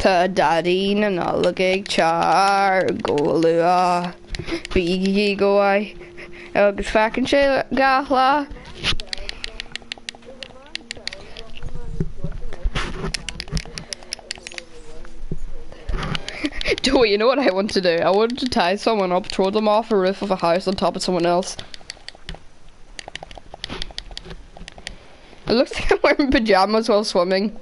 Ta daddy na na nalagig char golua Bigi goai Agus facin sé gahla Do you know what I want to do? I want to tie someone up, throw them off a roof of a house on top of someone else. It looks like I'm wearing pajamas while swimming.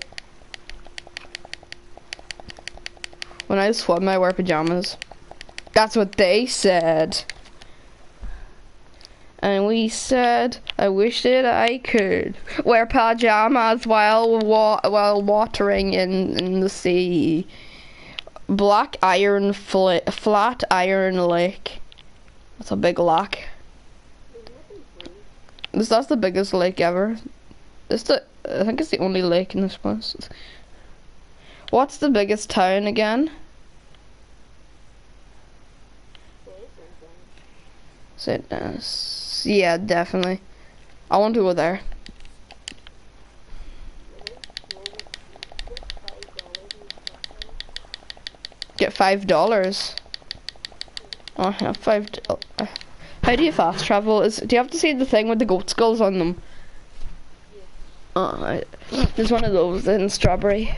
When I swim, I wear pajamas. That's what they said. And we said, I wish that I could wear pajamas while wa while watering in, in the sea. Black Iron fl Flat Iron Lake. That's a big lake. This that's the biggest lake ever. It's the I think it's the only lake in this place. What's the biggest town again? St. Denis. Yeah, definitely. I want to go there. Get five dollars. Oh, yeah, five. Uh, how do you fast travel? Is do you have to see the thing with the goat skulls on them? Oh, I, there's one of those in strawberry.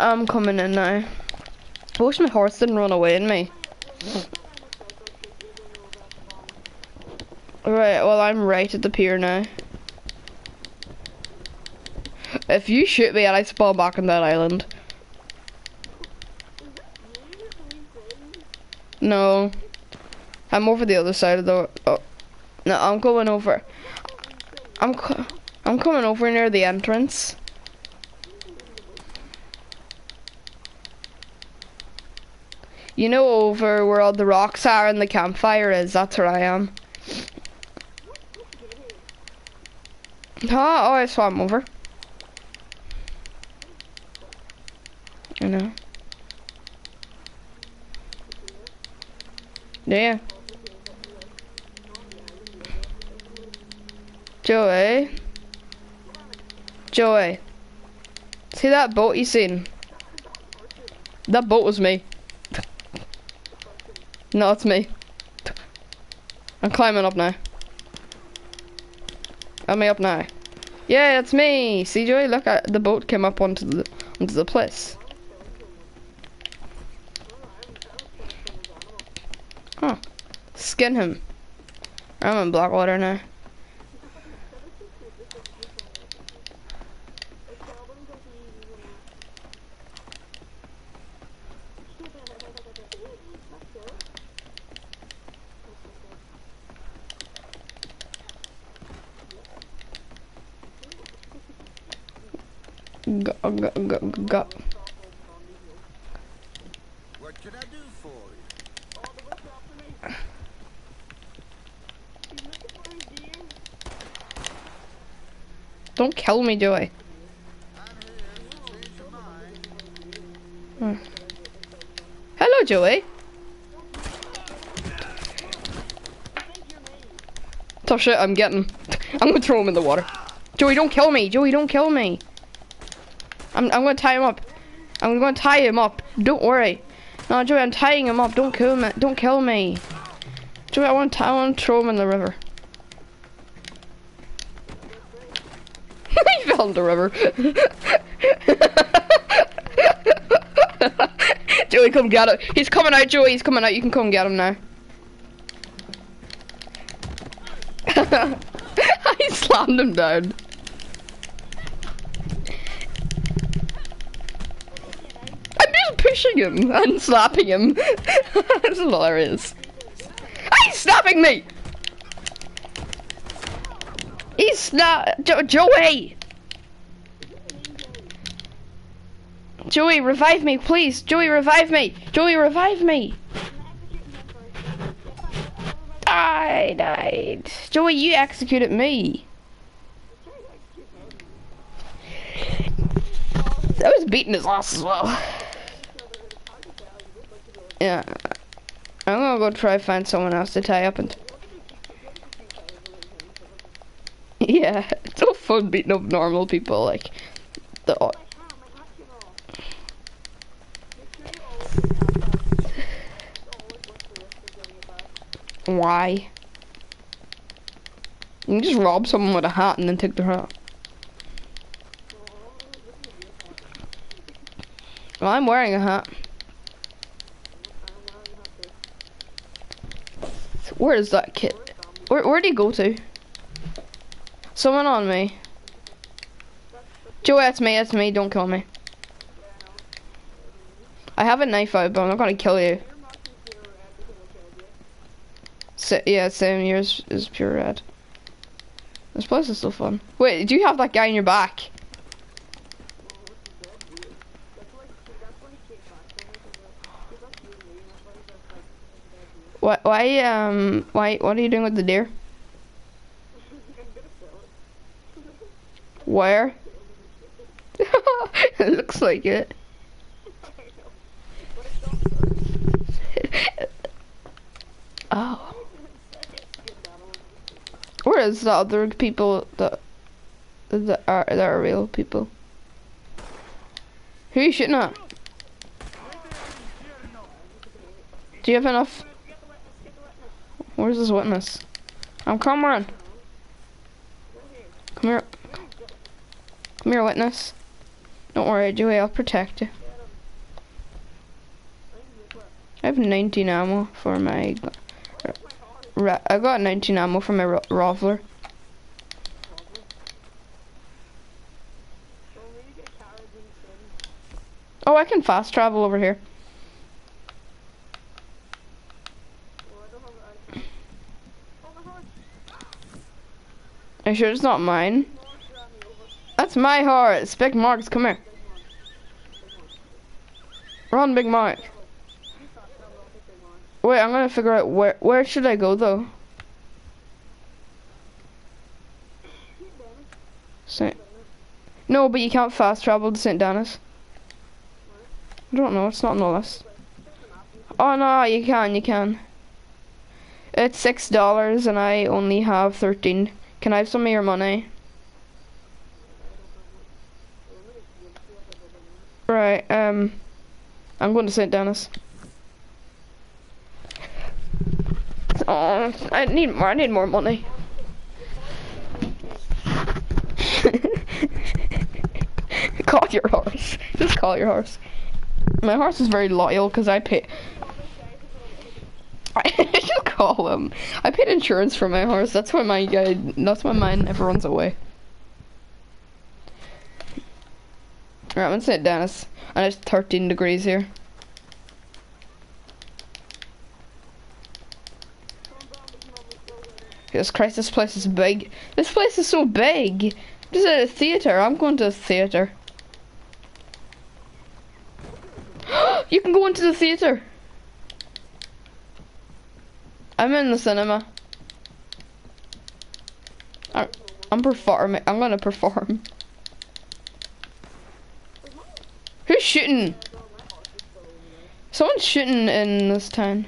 I'm coming in now. I wish my horse didn't run away in me. Right, well I'm right at the pier now. If you shoot me and I spawn back on that island. No. I'm over the other side of the... Oh. No, I'm going over. I'm I'm coming over near the entrance. You know over where all the rocks are and the campfire is, that's where I am. Huh? Oh, I swam over. I know. Yeah. Joey. Joey. See that boat you seen? That boat was me. No, it's me. I'm climbing up now. Am me up now? Yeah, it's me. See, Joey, look, at the boat came up onto the onto the place. Huh. Skin him. I'm in Blackwater now. Go, go, go, go. What can I do for you? Don't kill me. Change your mind. Hello, Joey. Tough shit, I'm getting. I'm gonna throw him in the water. Joey, don't kill me. Joey, don't kill me. I'm, I'm gonna tie him up. I'm gonna tie him up. Don't worry. No, Joey, I'm tying him up. Don't kill me. Don't kill me. Joey, I want. I want to throw him in the river. Fell the river. Joey, come get him. He's coming out, Joey. He's coming out. You can come get him now. I slammed him down. I'm just pushing him and slapping him. That's hilarious. He's snapping me! He's snap- jo Joey! Joey, revive me, please. Joey, revive me. Joey, revive me. I died. Joey, you executed me. I was beating his ass as well. Yeah. I'm gonna go try find someone else to tie up and. Yeah, it's so fun beating up normal people like the. Why. You can just rob someone with a hat and then take their hat. Well, I'm wearing a hat. Where is that kid? Where where'd he go to? Someone on me. Joe, that's me, that's me, don't kill me. I have a knife out, but I'm not gonna kill you. Yeah, same yours is pure red. This place is so fun. Wait, do you have that guy in your back? What? Why? Um. Why? What are you doing with the deer? Where? it looks like it. oh. Is the other people that that are that are real people? Who you shooting at? Do you have enough? Where's this witness? Um, I'm Cameron. Come here. Come here, witness. Don't worry, Joey, I'll protect you. I have 19 ammo for my... I got 19 ammo from my rifler. Oh, I can fast travel over here. Are you sure it's not mine? That's my horse. Big Marks, come here. Run, Big Mark. Wait, I'm gonna figure out where where should I go though? Saint No, but you can't fast travel to St. Denis. I don't know, it's not on the list. Oh no, you can, you can. It's six dollars and I only have thirteen. Can I have some of your money? Right, um, I'm going to St. Denis. Oh, I need more, I need more money. call your horse. Just call your horse. My horse is very loyal because I pay. I just call him. I paid insurance for my horse. That's why my guy. That's why mine never runs away. Alright, I'm gonna sit Denis. And it's 13 degrees here. Jesus Christ, this place is big. This place is so big. This is a theater. I'm going to a theater. you can go into the theater. I'm in the cinema. I'm performing. I'm gonna perform. Who's shooting? Someone's shooting in this town.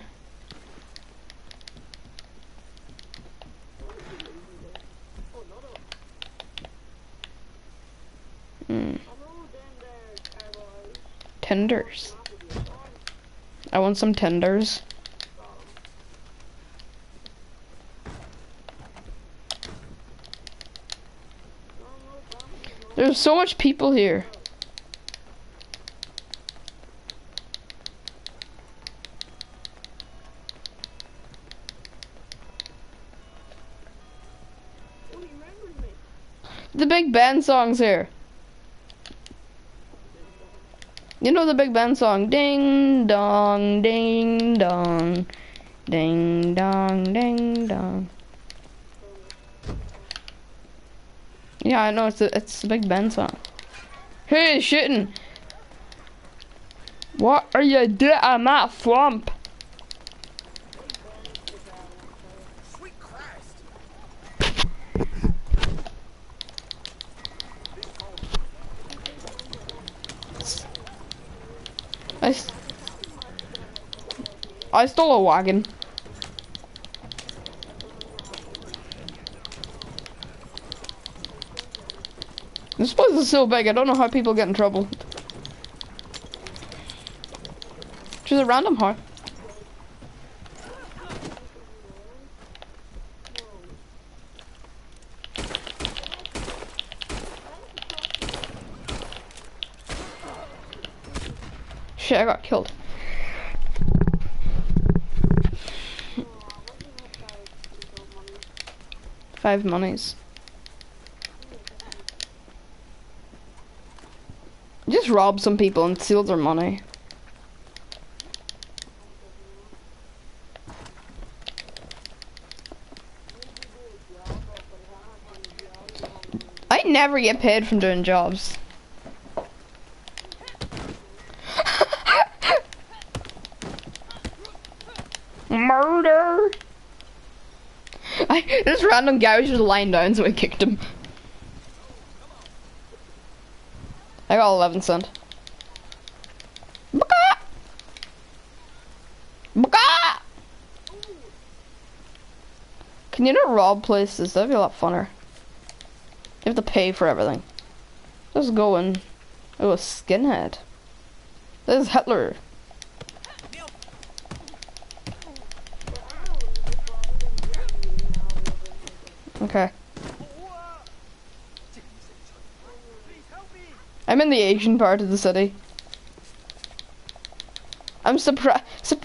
Tenders. I want some tenders. There's so much people here. The Big Ben song's here. You know the Big Ben song? Ding dong, ding dong, ding dong, ding dong. Yeah, I know it's a, it's the Big Ben song. Hey, shitting. What are you doing in that I stole a wagon. This place is so big, I don't know how people get in trouble. Just a random heart. Shit, I got killed. Five monies. Just rob some people and steal their money. I never get paid from doing jobs. Murder! I, this random guy was just lying down, so we kicked him. I got 11 cent. Baka! Baka! Can you not rob places? That'd be a lot funner. You have to pay for everything. Just go and... Oh, a skinhead. This is Hitler. Okay. I'm in the Asian part of the city. I'm surprised. Sup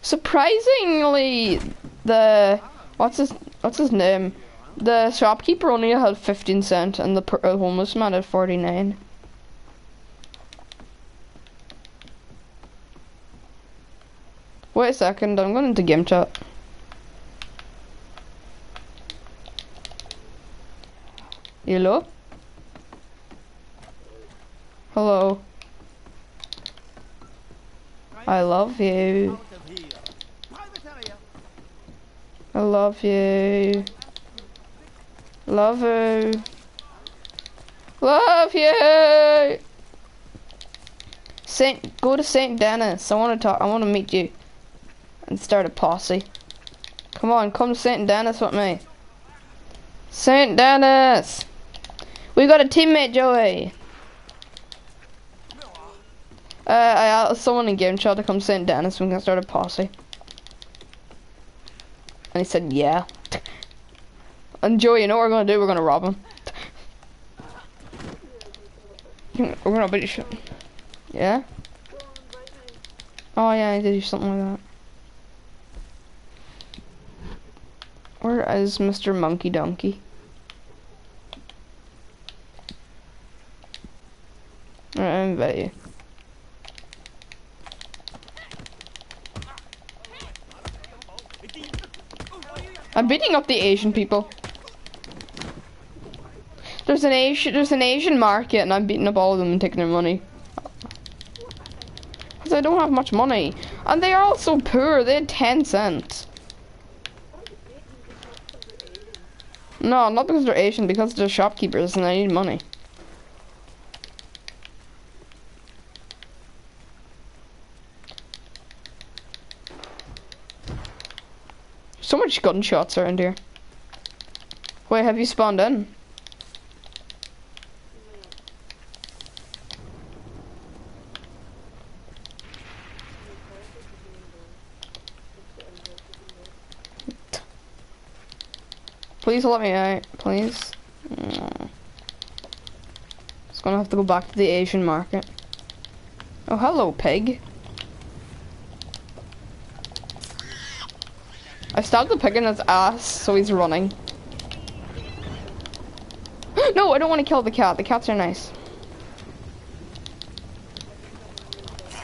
surprisingly, the what's his what's his name? The shopkeeper only had 15 cent, and the homeless man had 49. Wait a second, I'm going into game chat. Hello? Hello. I love you. I love you. Love you. Love you. Saint, go to Saint Denis. I want to talk. I want to meet you, and start a posse. Come on, come to Saint Denis with me. Saint Denis. We got a teammate, Joey. Uh, I asked someone in game chat to come to St. Denis. We can start a posse. And he said, yeah. And Joey, you know what we're gonna do? We're gonna rob him. We're gonna beat shit. Yeah? Oh yeah, I did do something like that. Where is Mr. Monkey Donkey? I. I'm beating up the Asian people. There's an Asian there's an Asian market and I'm beating up all of them and taking their money. Cause I don't have much money. And they are all so poor, they had ten cents. No, not because they're Asian, because they're shopkeepers and they need money. So much gunshots around here. Wait, have you spawned in? Please let me out, please. Just gonna have to go back to the Asian market. Oh, hello, pig. I stabbed the pig in his ass, so he's running. no, I don't want to kill the cat. The cats are nice.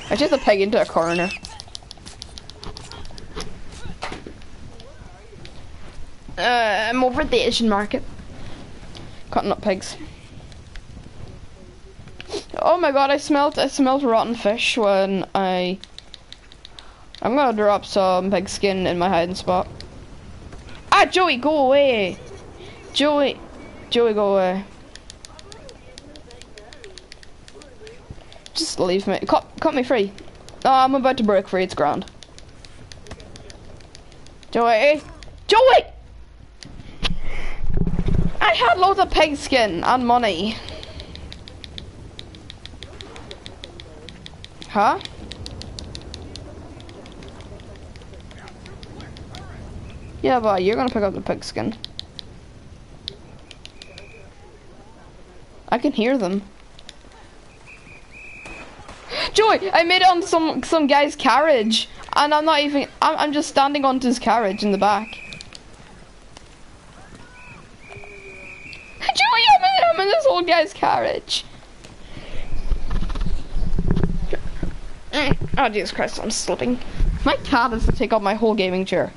I chased the pig into a corner. Uh, I'm over at the Asian market. Cutting up pigs. Oh my god, I smelled I smelled rotten fish when I I'm gonna drop some pig skin in my hiding spot. Ah Joey, go away! Joey Joey go away. Just leave me. Cut cut me free. Oh, I'm about to break free, it's grand. Joey! Joey! I had loads of pig skin and money. Huh? Yeah, but you're gonna pick up the pigskin. I can hear them. Joey, I made it on some some guy's carriage, and I'm not even. I'm, I'm just standing onto his carriage in the back. Joy, I'm in, I'm in this old guy's carriage. Mm. Oh Jesus Christ, I'm slipping. My cat has to take up my whole gaming chair.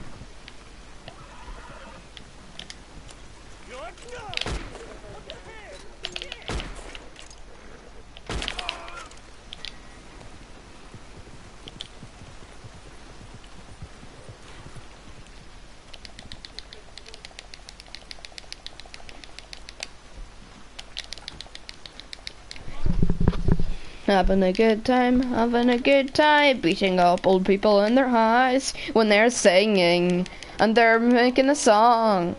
Having a good time, having a good time, beating up old people in their eyes when they're singing and they're making a song.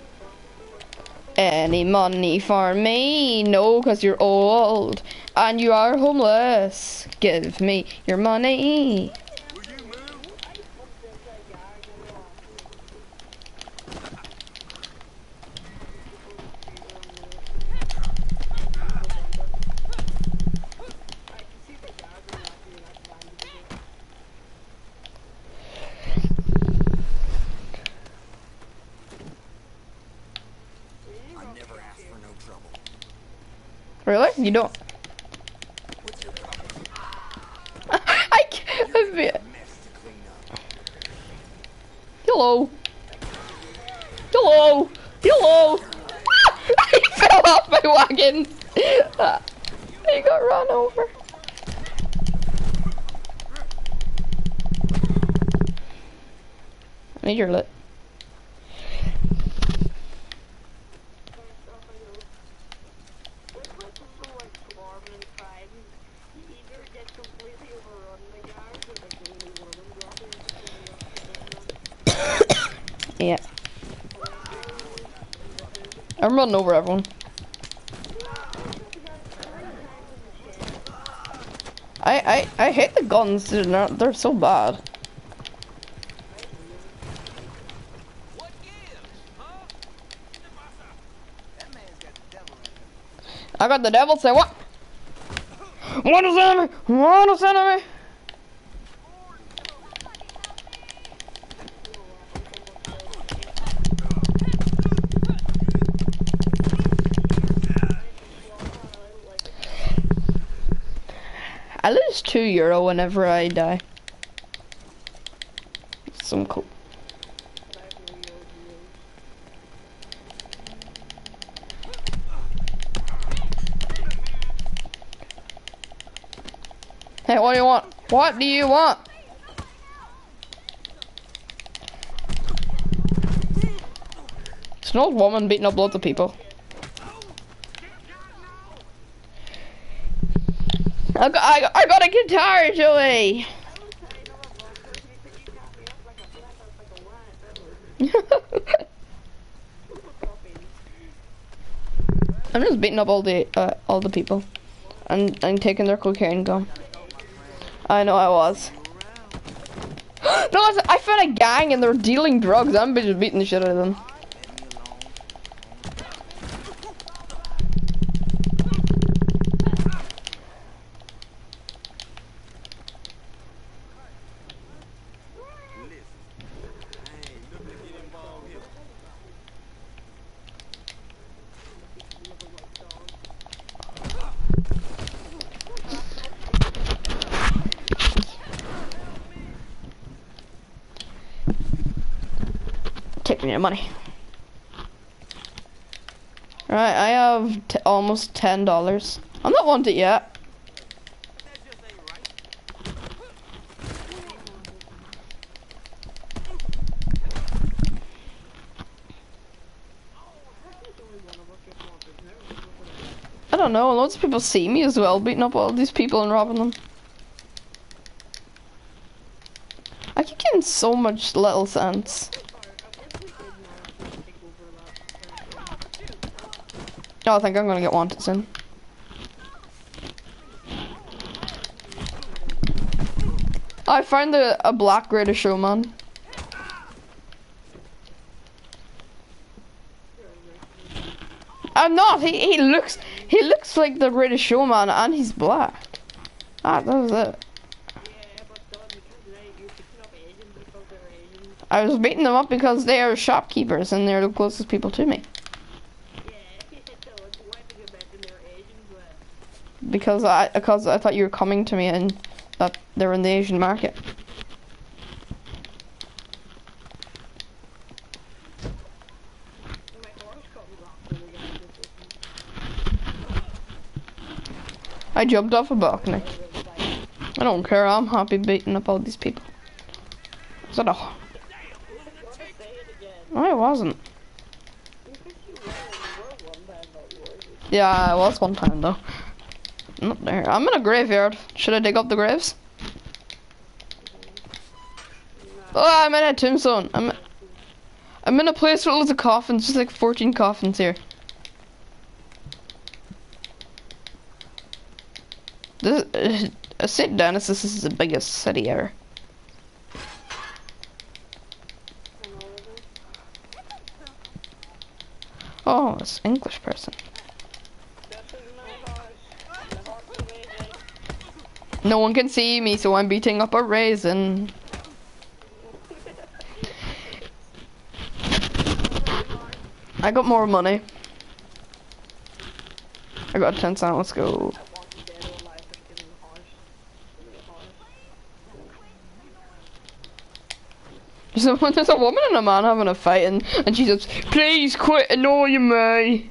Any money for me? No, cause you're old and you are homeless. Give me your money. Will you move? I never asked for no trouble. Really? You don't? I can't. Clean up. Hello. Hello. Hello. he fell off my wagon. he got run over. I need your lit. Yeah. I'm running over everyone. I I I hate the guns. They're not, they're so bad. I got the devil. Say what? What is enemy? What is enemy? I lose two euro whenever I die. Some cool. Hey, what do you want? What do you want? It's an old woman beating up loads of people. I got, a guitar, Joey. I'm just beating up all the uh, all the people, and and taking their cocaine gum. I know I was. no, I found a gang and they're dealing drugs. I'm just beating the shit out of them. Money. Right, I have almost ten dollars. I'm not wanted yet. I don't know. Lots of people see me as well, beating up all these people and robbing them. I keep getting so much little sense. don't think I'm gonna get wanted soon. I found a, a black greater showman. I'm not. He he looks he looks like the British showman, and he's black. Ah, that was it. I was beating them up because they are shopkeepers and they're the closest people to me. Because I because I thought you were coming to me and that they're in the Asian market. I jumped off a balcony. I don't care. I'm happy beating up all these people. Is that a? it. No, I wasn't. Yeah, I was one time though. Not there. I'm in a graveyard. Should I dig up the graves? Oh, I'm in a tombstone. I'm. I'm in a place with loads of coffins. There's like 14 coffins here. This uh, St. Denis. This is the biggest city ever. Oh, it's English person. No one can see me, so I'm beating up a raisin. I got more money. I got a 10 cents, let's go. There's a, there's a woman and a man having a fight and, and she says, please quit annoying me.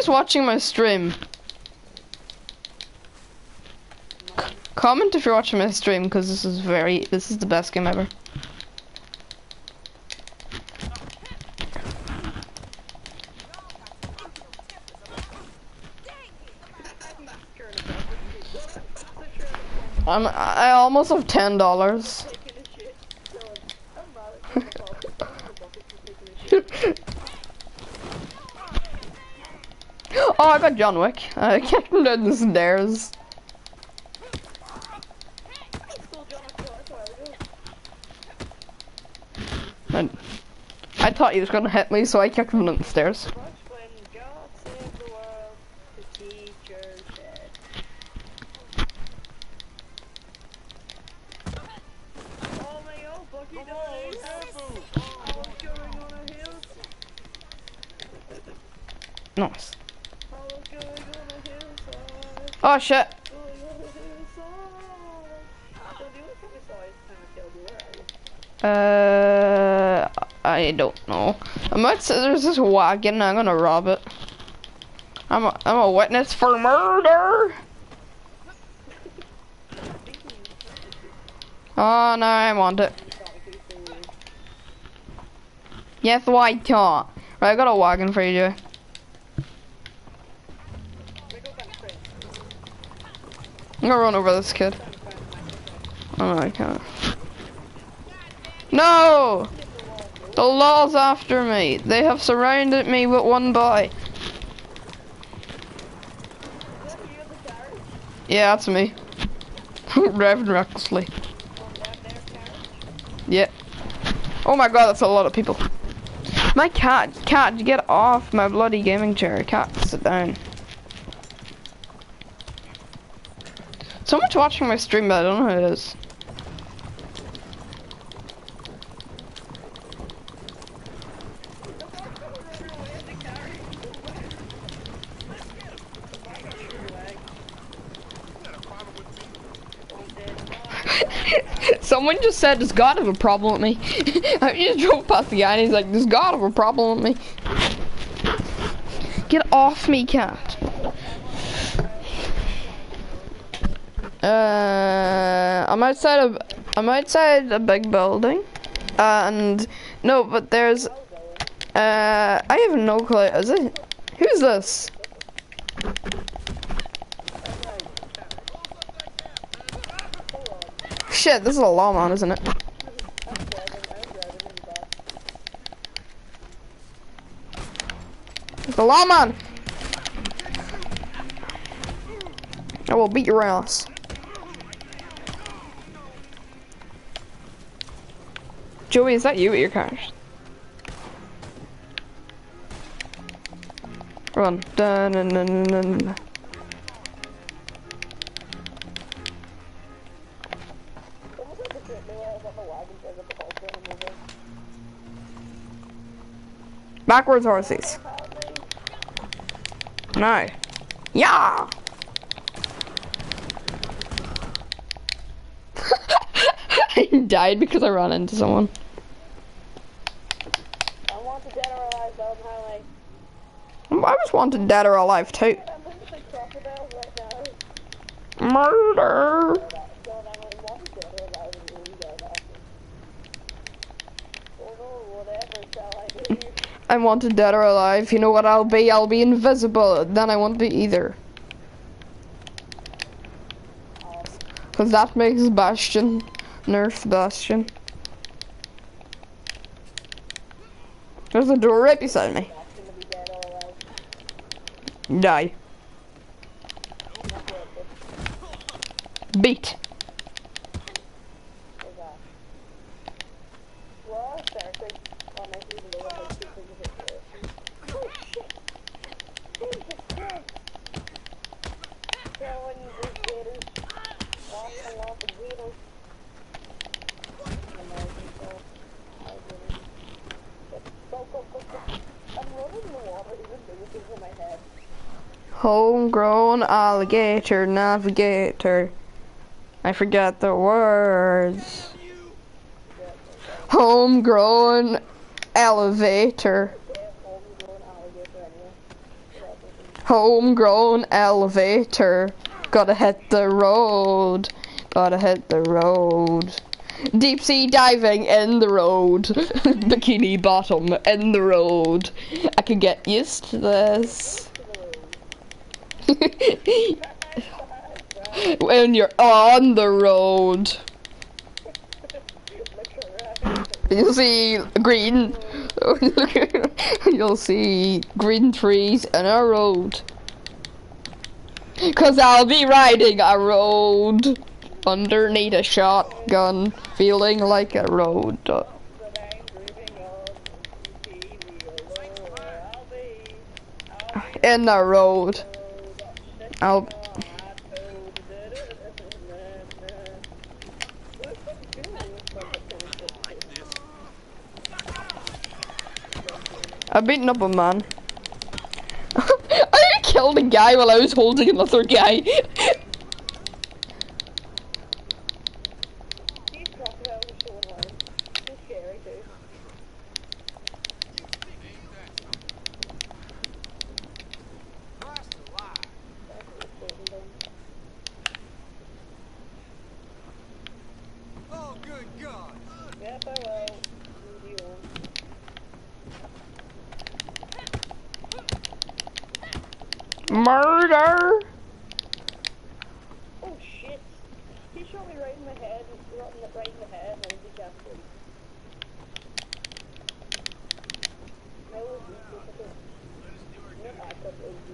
Who's watching my stream? C- comment if you're watching my stream because this is very this is the best game ever. I'm I almost have ten dollars. oh, I got John Wick. I kicked him down the stairs. I thought he was gonna hit me, so I kicked him down the stairs. Watch when God saved the world, the teacher said. Oh my god, Bucky don't need help. I was going on a hill. Nice. I was going on a hillside. Oh shit. Going on a hillside. So the only time I saw is the time I killed you. Where are you? Uh, I don't know. I'm outside, there's this wagon. I'm gonna rob it. I'm a, I'm a witness for murder. Oh no, I want it. Yes, white top. Right, I got a wagon for you, I'm gonna run over this kid. Oh no, I can't. No! The law's after me. They have surrounded me with one boy. Yeah, that's me. Driving recklessly. Yeah. Oh my god, that's a lot of people. My cat, cat, get off my bloody gaming chair. Cat, sit down. Someone's watching my stream, but I don't know who it is. Someone just said, does God have a problem with me? I just drove past the guy and he's like, does God have a problem with me? Get off me, cat. Uh, I'm outside of I'm outside a big building, and no, but there's. Uh, I have no clue. Is it? Who's this? Shit, this is a lawman, isn't it? It's a lawman. I will beat your ass. Joey, is that you at your cars? Run. Dun, dun, dun, dun, dun. Backwards horses. No. Yeah. I died because I ran into someone. I want to dead or alive though, highway. I was wanted dead or alive too. I'm looking at crocodiles right now. Murder. God, I'm like, want to dead or alive and really dead after. Oh no, whatever shall I wanted dead or alive. You know what I'll be? I'll be invisible. Then I won't be either. Um. Cause that makes Bastion. Nerf Bastion. There's a door right beside me. Die. Beat. what's that? Well, seriously. Oh, nice even though I have two things to hit there. Oh shit! Jesus Christ! Throwing these gators. Lots and lots of gators. Amazing stuff. I really- Go, go, go, go. I'm running in the water, even bigger things in my head. Homegrown alligator navigator. I forget the words. Homegrown elevator. Homegrown elevator. Gotta hit the road. Gotta hit the road. Deep sea diving in the road. Bikini bottom in the road. I can get used to this. when you're on the road. You'll see green. You'll see green trees and a road. Cause I'll be riding a road underneath a shotgun, feeling like a road. In the road. I'll. I beaten up a man. I killed a guy while I was holding another guy. These crocodiles are so annoying. They're scary too. Oh, good God. Yep, I will. Leave you on. Murder. Oh shit! He shot me right in the head, and right in the, right in the head, and I was decapitated. I was decapitated. Not I cut OD.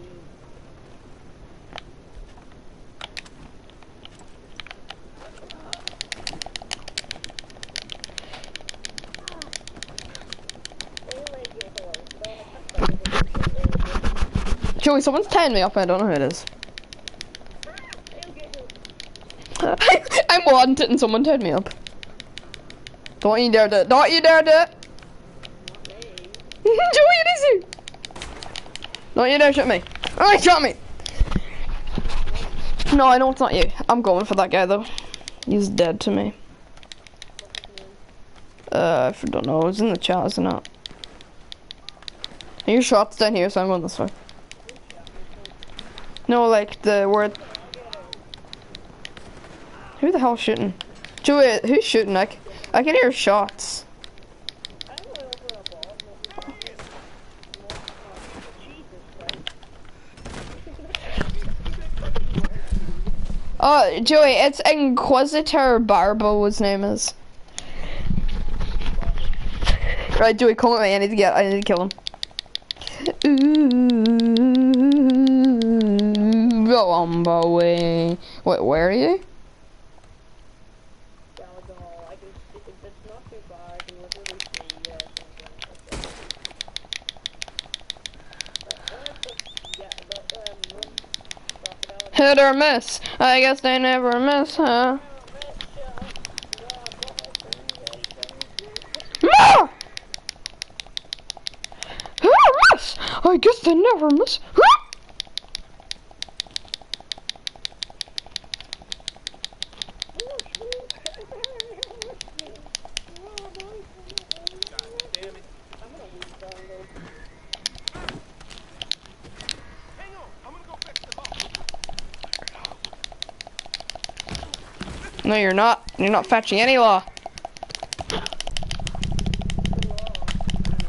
Joey, someone's tying me up. I don't know who it is. I'm wanted and someone tied me up. Don't you dare do it. Don't you dare do it. Joey, it is you. Don't you dare shoot me. Oh, he shot me. No, I know it's not you. I'm going for that guy though. He's dead to me. Uh, I don't know. It's in the chat, isn't it? Your shot's down here, so I'm going this way. No, like the word. Who the hell's shooting? Joey, who's shooting? I, I can hear shots. Oh, Joey, it's Inquisitor Barbo, his name is. Right, Joey, with me. I need to get. I need to kill him. Ooh, but, yeah, but, um, crocodile, Hit or miss? I guess they never miss, huh? Ah, miss! I guess they never miss. Ah! No, you're not. You're not fetching any law.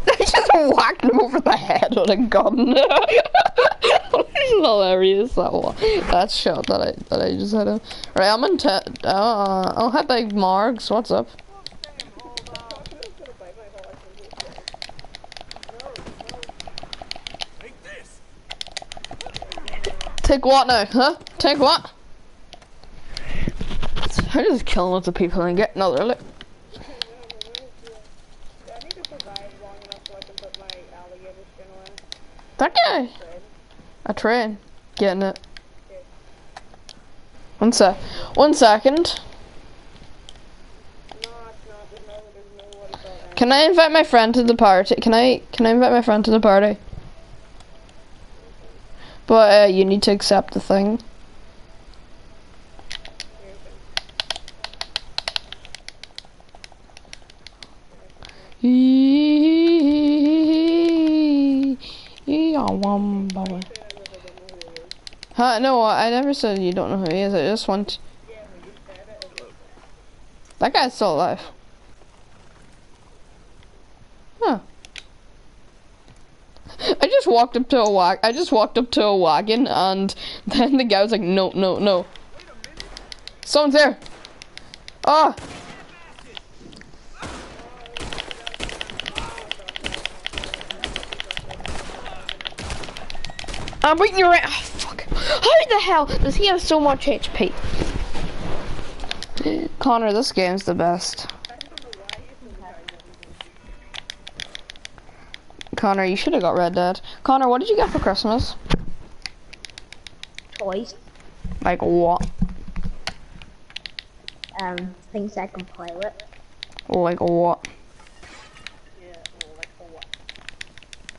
I just whacked him over the head with a gun. Hilarious that one. That shot that I that I just had him. Right, I'm in. Te- uh, I'll head by Margs. What's up? Take what now, huh? Take what? I just killing lots of people and get another look. That guy. A train. Getting it. One sec. One second. Can I invite my friend to the party? Can I can I invite my friend to the party? But uh, you need to accept the thing. Huh? No, I never said you don't know who he is. I just want. That guy's still alive. Huh. I just walked up to a wag. I just walked up to a wagon, and then the guy was like, "No, no, no." Someone's there. Ah. I'm beating your ass. Oh, fuck. How the hell does he have so much HP? Connor, this game's the best. Connor, you should have got Red Dead. Connor, what did you get for Christmas? toys, Like what? um, things I can play with. Like what? Yeah, well, like for what?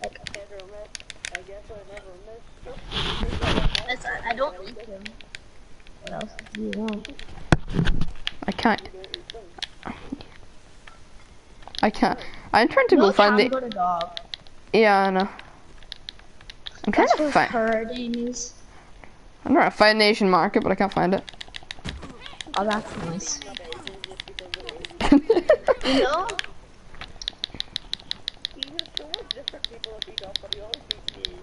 Like, Never miss. I guess I never missed. that's, I don't like them. What else do you want? I can't. I can't. I'm trying to go find the. dog. Yeah, I know. I'm trying That's to find. I'm trying to find the Asian market, but I can't find it. Oh, that's nice. You know? He has so much different people to beat up, but he always beats me.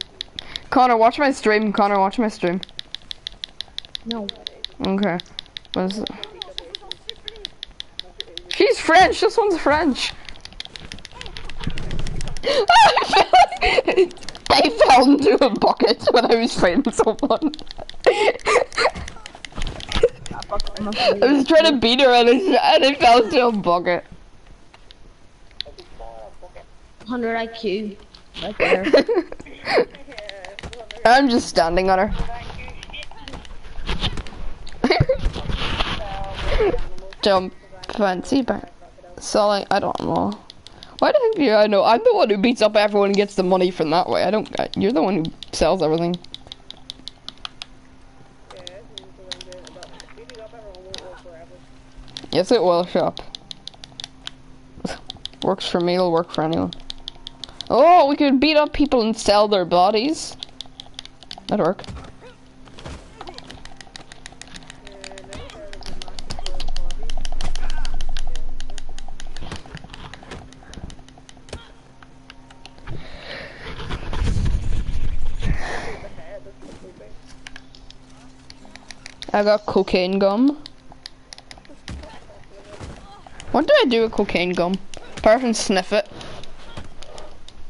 Connor, watch my stream. Connor, watch my stream. No. Okay. What is it? She's French. This one's French. I fell into a bucket when I was fighting someone. I'm was trying to beat her and I, and I fell into a bucket. 100 IQ. Right there. I'm just standing on her. Jump fancy back. Selling, I don't know. Why do you, I know? I'm the one who beats up everyone and gets the money from that way. I don't, I, you're the one who sells everything. Yeah. Yes, it will, shop. Works for me, it'll work for anyone. Oh, we could beat up people and sell their bodies. That'd work. Yeah, never heard of him, man. I got cocaine gum. What do I do with cocaine gum? Apart from sniff it.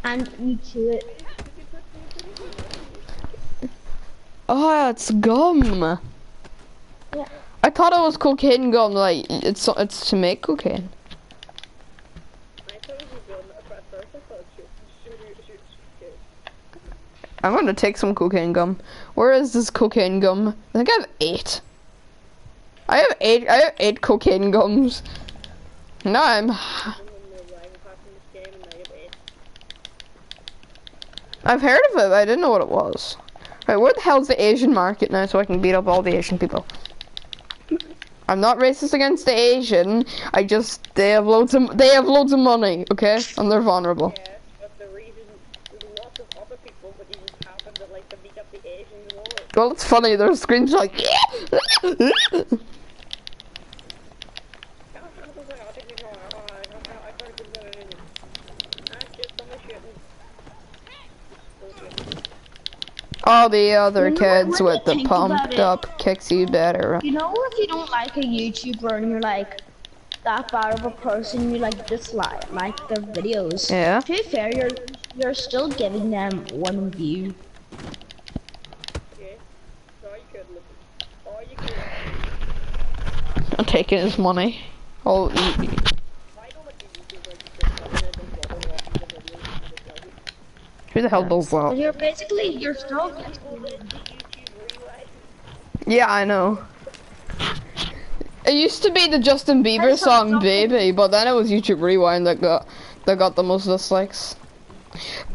And you chew it. Oh, it's gum. Yeah. I thought it was cocaine gum. Like it's it's to make cocaine. I thought it was a gun. At first I thought shoot, shoot, shoot, shoot, shoot. I'm gonna take some cocaine gum. Where is this cocaine gum? I think I have eight. I have eight. I have eight cocaine gums. Now I'm. I've heard of it. I didn't know what it was. Right, where the hell's the Asian market now, so I can beat up all the Asian people? I'm not racist against the Asian. I just they have loads of they have loads of money, okay, and they're vulnerable. Yeah, anymore. Ah, shit, somebody's shooting. Bullshit. all the other You kids with the pumped up kicks you better. You know if you don't like a YouTuber and you're like that bad of a person, you like dislike like their videos. Yeah. To be fair, you're you're still giving them one view. Yeah. No, you couldn't look. Oh, you could. I'm taking his money. Oh, y- y- I don't like the YouTuber who just come in and don't bother watching the videos and just like it. who the hell does that? you're basically you're still getting YouTube rewind. Yeah, I know. It used to be the Justin Bieber song "Baby," but then it was YouTube Rewind that got that got the most dislikes.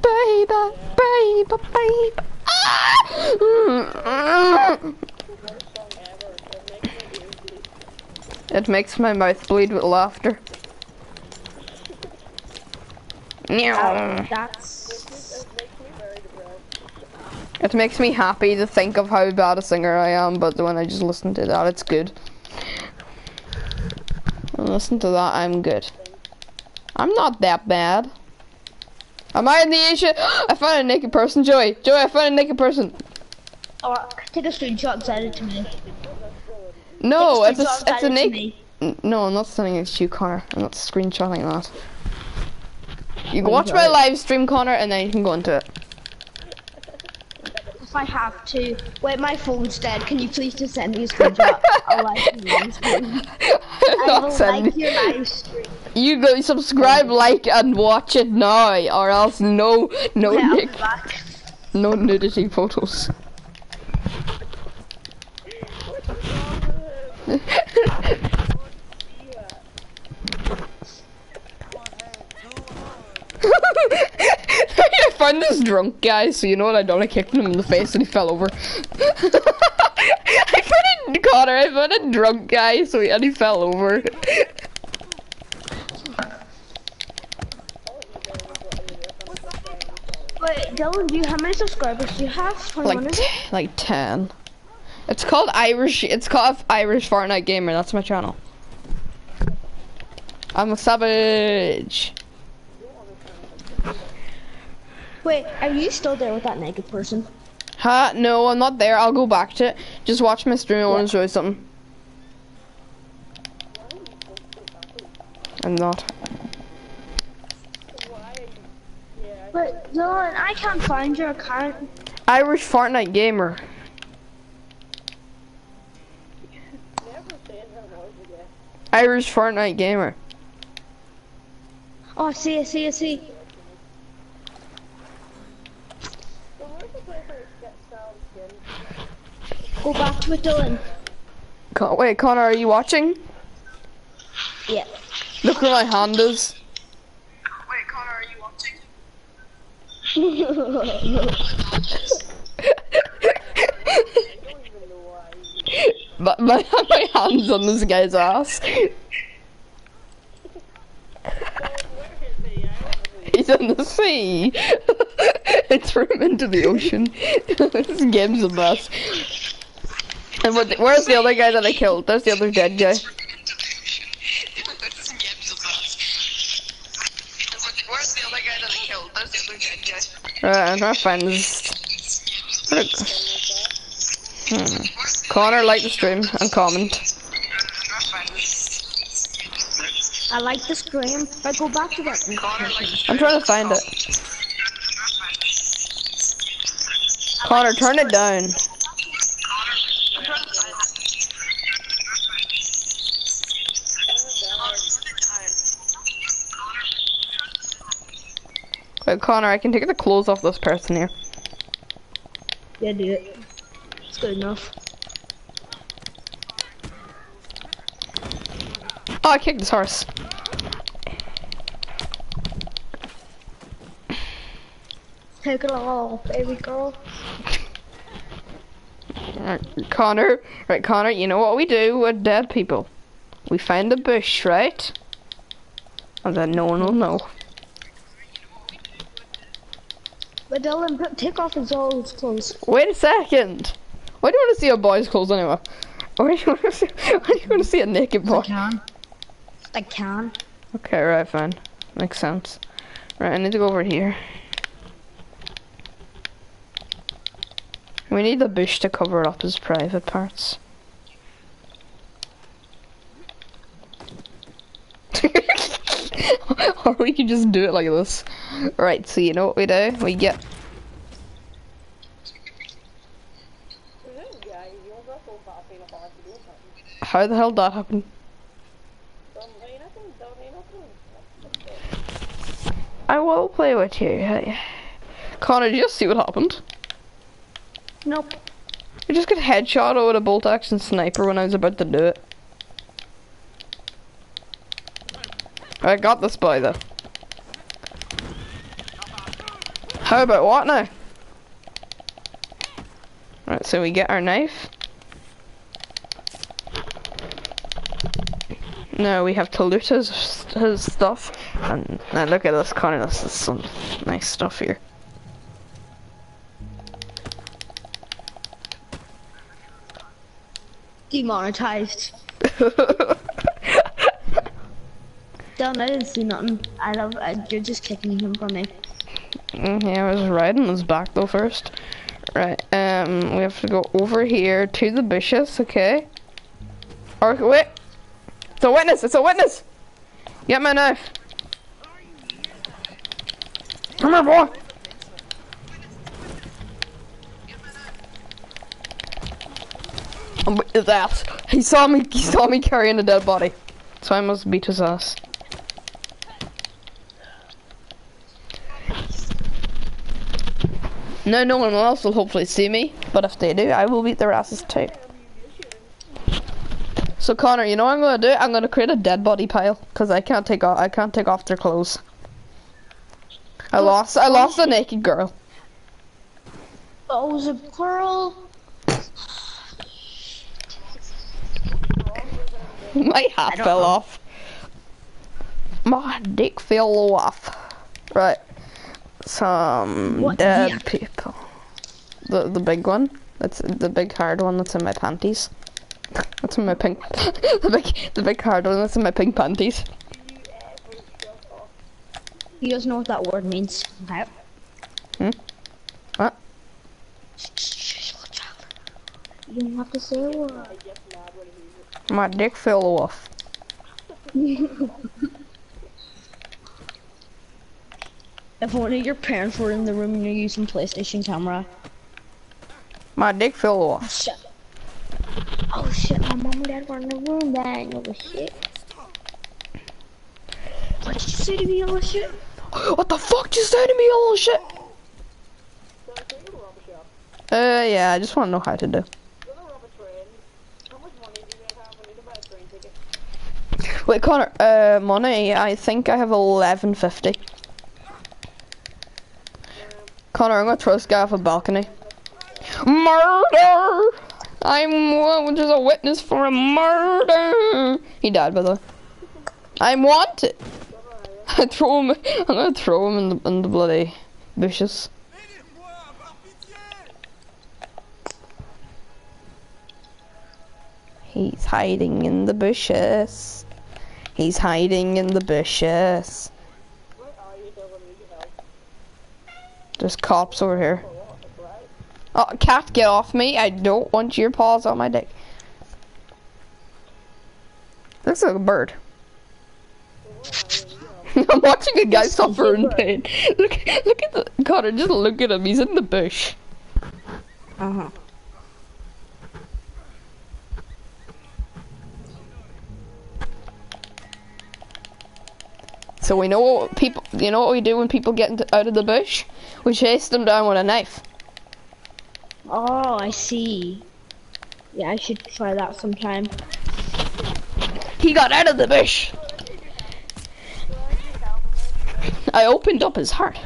Baby, baby, baby. Ah! Worst song ever. It makes my ears bleed. It makes my mouth bleed with laughter. Meow. Oh, that's It makes me very depressed. It makes me happy to think of how bad a singer I am, but when I just listen to that, it's good. When I listen to that, I'm good. I'm not that bad. Am I in the Asia? I found a naked person, Joey. Joey, I found a naked person. oh, take a screenshot and send it to me. No, Take it's a, it's a naked. No, I'm not sending it to you, Connor. I'm not screenshotting that. You can watch my live stream, Connor, and then you can go into it. If I have to. Wait, my phone's dead. Can you please just send me a screenshot? I'll like your live stream. I will like your live stream. You go subscribe, like, and watch it now, or else no, no, Yeah, Nick, no nudity photos. I found this drunk guy, so you know what I done? I kicked him in the face and he fell over. I found a Connor, I found a drunk guy, so he, and he fell over. Wait, Dylan, do you how many subscribers do you have? like 21 is like 10 it's called irish it's called irish fortnite gamer that's my channel. I'm a savage. Wait, are you still there with that naked person? huh no i'm not there i'll go back to it. Just watch my stream i want to show you something. I'm not. But Dylan, I can't find your account. irish fortnite gamer Never said how was again. Irish fortnite gamer Oh, I see, I see, I see. So where's the place where it gets style skin? Go back to it, Dylan. Con- wait connor are you watching Yeah. look where my hand is my, my, my hand's on this guy's ass He's in the sea. I threw him into the ocean. this game's a mess. And what, where's the other guy that I killed? There's the other dead guy. Right, I'm to find this. Go? Connor, like the stream and comment. I like the stream. I go back to that. I'm trying to find it. Connor, turn it down. Wait, Connor, I can take the clothes off this person here. Yeah, do it. Good enough. Oh, I kicked this horse. Take it all, baby girl. Right, Connor, right, Connor, you know what we do with dead people? We find a bush, right? And then no one will know. But Dylan, take off his all his clothes. Wait a second. Why do you want to see a boy's clothes anyway? Why do you want to see? Why do you want to see a naked boy? I can. I can. Okay, right, fine. Makes sense. Right, I need to go over here. We need the bush to cover up his private parts. or we can just do it like this. Right, so you know what we do? We get Yeah, you won't go so far, you know, but you do something. How the hell did that happen? Don't say nothing, don't say nothing. I will play with you. Hey. Connor, did you just see what happened? Nope. I just got headshot with a bolt action sniper when I was about to do it. I got this boy though. How about what now? Right, so we get our knife. Now we have to loot his, his stuff. And look at this, Connor. This is some nice stuff here. Demonetized. Dylan, I didn't see nothing. I love. I, you're just kicking him from me. Mm, Yeah, I was riding his back though first. Right, um, we have to go over here to the bushes, okay? Or wait, it's a witness. It's a witness. Get my knife. Come here, boy. His ass. He saw me. He saw me carrying a dead body, so I must beat his ass. No, no one else will hopefully see me, but if they do, I will beat their asses too. So Connor, you know what I'm gonna do? I'm gonna create a dead body pile because I can't take off. I can't take off their clothes. I lost. I lost the naked girl. Oh, was a girl. My hat fell know. off. My dick fell off. Right. Some What dead people. The the big one. That's the big hard one that's in my panties. That's in my pink. the big the big hard one that's in my pink panties. He doesn't know what that word means. Okay. Hmm? What? You don't have to say a word. My dick fell off. If one of your parents were in the room and you're using PlayStation camera. My dick fell off. Shit. My mom and dad were in the room then. Oh shit. What did you say to me, oh shit? What the fuck did you say to me, all shit? Uh, yeah, I just want to know how to do. You. Wait, Connor. Uh, money. I think I have eleven fifty. Connor, I'm gonna throw this guy off a balcony. Murder! I'm uh, wa- there's a witness for a murder. He died, by the way. I'm wanted. I throw him. I'm gonna throw him in the in the bloody bushes. He's hiding in the bushes. He's hiding in the bushes. There's cops over here. Oh, cat, get off me. I don't want your paws on my dick. Looks like a bird. I'm watching a guy suffer in pain. Look, look at the Connor. Just look at him. He's in the bush. Uh huh. So we know what people. You know what we do when people get into, out of the bush? We chase them down with a knife. Oh, I see. Yeah, I should try that sometime. He got out of the bush. I opened up his heart.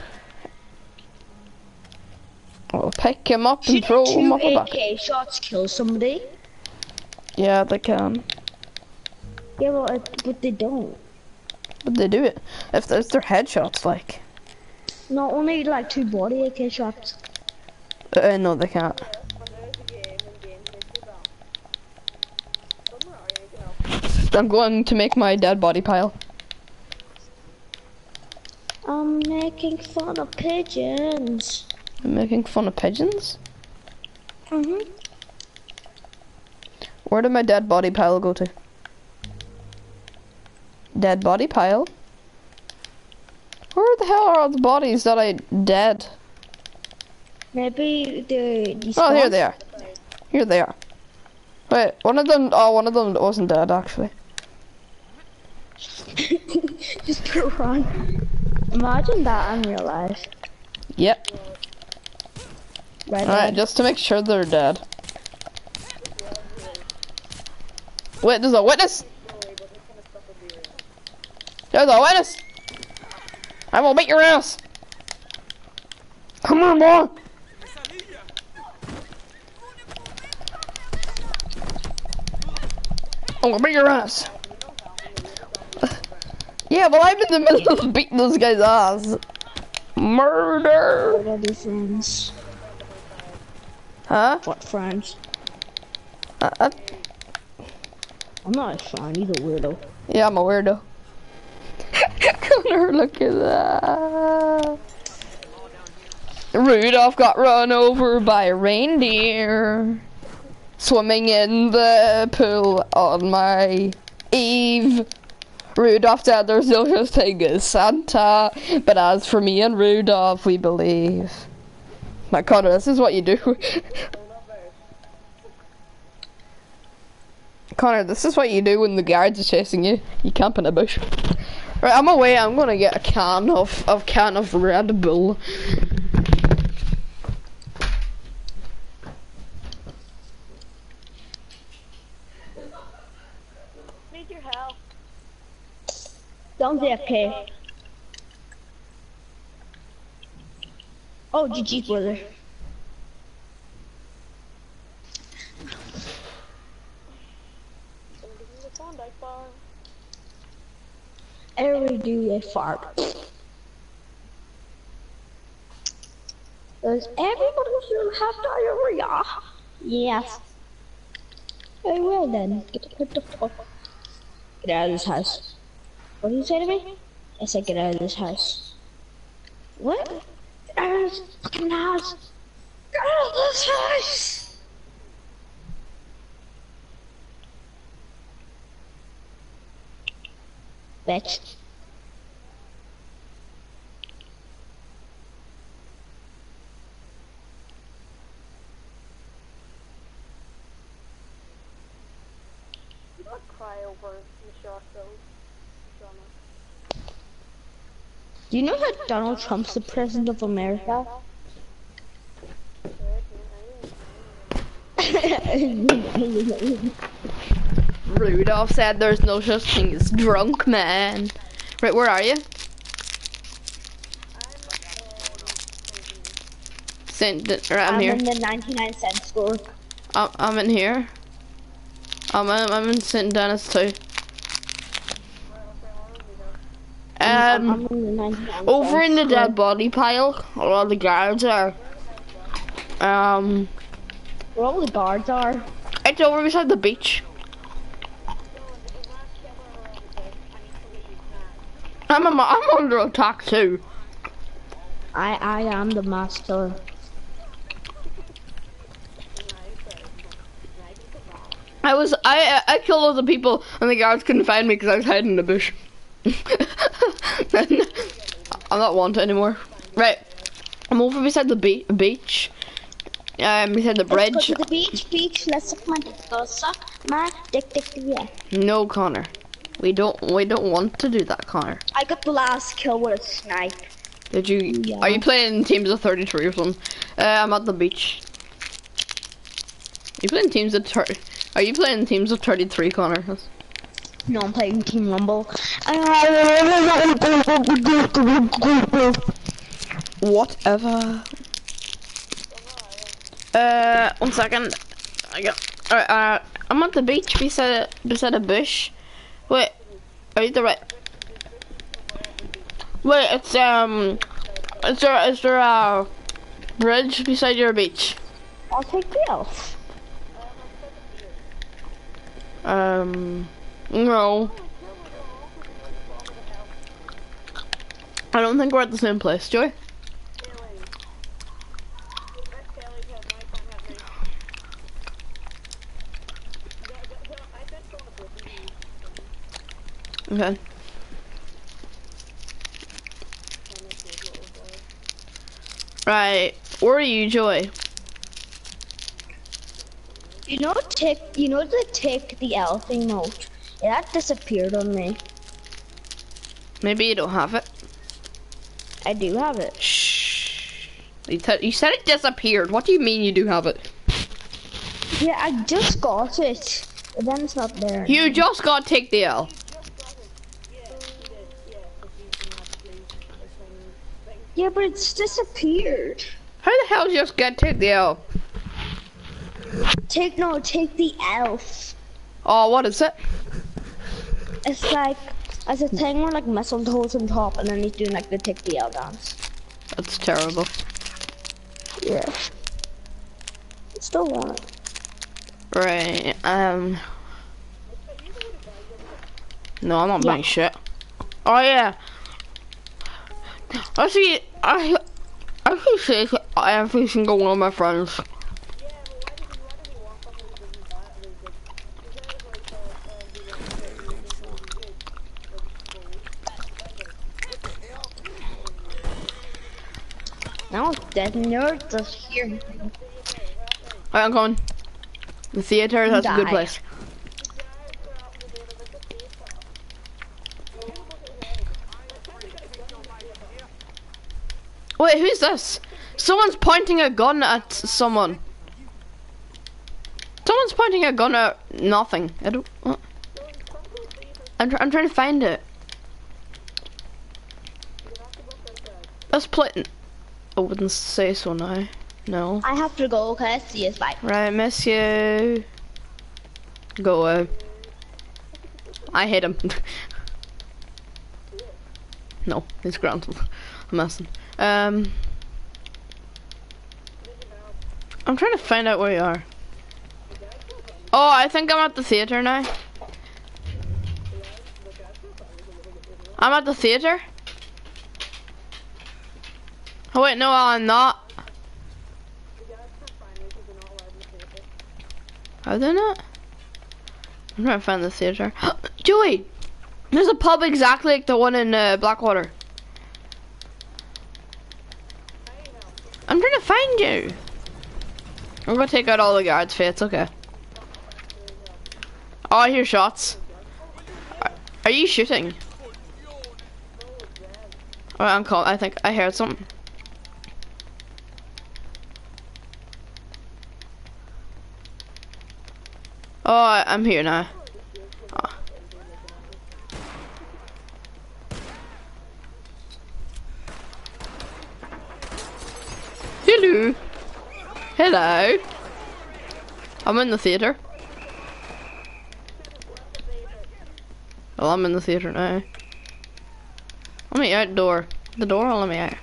I'll pick him up and Should throw him a bucket. AK shots kill somebody? Yeah, they can. Yeah, well, it, but they don't. But they do it. If there's their headshots, like. Not only like two body AK shots. Uh, no, they can't. When there's a game and games make you down. Somewhere are you, you know? I'm going to make my dead body pile. I'm making fun of pigeons. I'm making fun of pigeons. Mm-hmm. Where did my dead body pile go to? Dead body pile? Where the hell are all the bodies that I dead? Maybe they. Oh, here they are. Here they are. Wait, one of them, oh, one of them wasn't dead, actually. Just put on. Imagine that in real life. Yep. Right. Alright, just to make sure they're dead. Wait, there's a witness! There's a witness! I will beat your ass! Come on, boy! I'm gonna beat your ass! Yeah, well, I'm in the middle of beating those guys' ass. Murder! What these friends? Huh? What friends? Uh, uh, I'm not a friend. He's a weirdo. Yeah, I'm a weirdo. Connor, look at that. Rudolph got run over by a reindeer. Swimming in the pool on my eve. Rudolph said there's no such thing as Santa, but as for me and Rudolph, we believe. My Connor, this is what you do. Connor, this is what you do when the guards are chasing you. You camp in a bush. Right, I'm away. I'm gonna get a can of of can of Red Bull. Be okay. Oh, GG, brother. Every do a fart. Does everybody here have diarrhea? Yes. Very well then. Get, the. Get out of this house. What did you say to me? I said get out of this house. What? Get out of this fucking house. Get out of this house. Bitch. You don't cry over the short though. Drama. Do you know that Donald Trump's the president of America? Rudolph said there's no such thing as drunk man. Right, where are you? Saint, right, I'm I'm here. in the 99 cent store. I'm, I'm in here. I'm, I'm, I'm in St. Denis too. Um, over in the dead body pile, where all the guards are. Um, where all the guards are? It's over beside the beach. I'm a, I'm under attack too. I I am the master. I was I I killed all the people and the guards couldn't find me because I was hiding in the bush. I'm not wanted anymore. Right, I'm over beside the be beach. Um, beside the Let's bridge. go to the beach, beach. Let's suck my dick. Go suck my dick, dick, yeah. No, Connor. We don't we don't want to do that, Connor. I got the last kill with a snipe. Did you? Yeah. Are you playing teams of 33 or something? Uh, I'm at the beach. You playing teams of 30? Are you playing teams of 33, Connor? That's- No, I'm playing Team Rumble. Whatever. Uh, one second. I got. Alright, uh, I'm at the beach beside beside a bush. Wait, are you the right? Wait, it's um, is there is there a bridge beside your beach? I'll take the elf. Um, no. I don't think we're at the same place, Joy. Okay. Right, where are you, Joy? You know, tick. You know the tick the elf emote. Yeah, that disappeared on me. Maybe you don't have it. I do have it. Shh. You, you said it disappeared. What do you mean you do have it? Yeah, I just got it. But then it's not there. You just got take the L. Yeah, but it's disappeared. How the hell did you just get take the L? Take no, take the elf. Oh, what is it? It's like as a thing where like mistletoe's on top, and then he's doing like the take the L dance. That's terrible. Yeah. Still want it. Right, um... No, I'm not Yeah. buying shit. Oh, yeah. I see, I, I see say every single one of my friends. Nerds are here. Right, I'm coming. The theater, that's a good place. Wait, who's this? Someone's pointing a gun at someone. Someone's pointing a gun at nothing. I don't. What? I'm, tr- I'm trying to find it. Let's play. I wouldn't say so now. No. I have to go. Okay, see you. Bye. Right, miss you. Go away. I hate him. no, he's ground. I'm messing. Um, I'm trying to find out where you are. Oh, I think I'm at the theater now. I'm at the theater. Oh wait, no, I'm not. Are they not? I'm trying to find the theater. Joey! There's a pub exactly like the one in uh, Blackwater. I'm trying to find you. I'm gonna take out all the guards, Faye. It's okay. Oh, I hear shots. Are, are you shooting? I'm call. I think I heard something. Oh, I, I'm here now. Ah. Hello. Hello. I'm in the theater. Well, I'm in the theater now. Let me out door. The door let me out.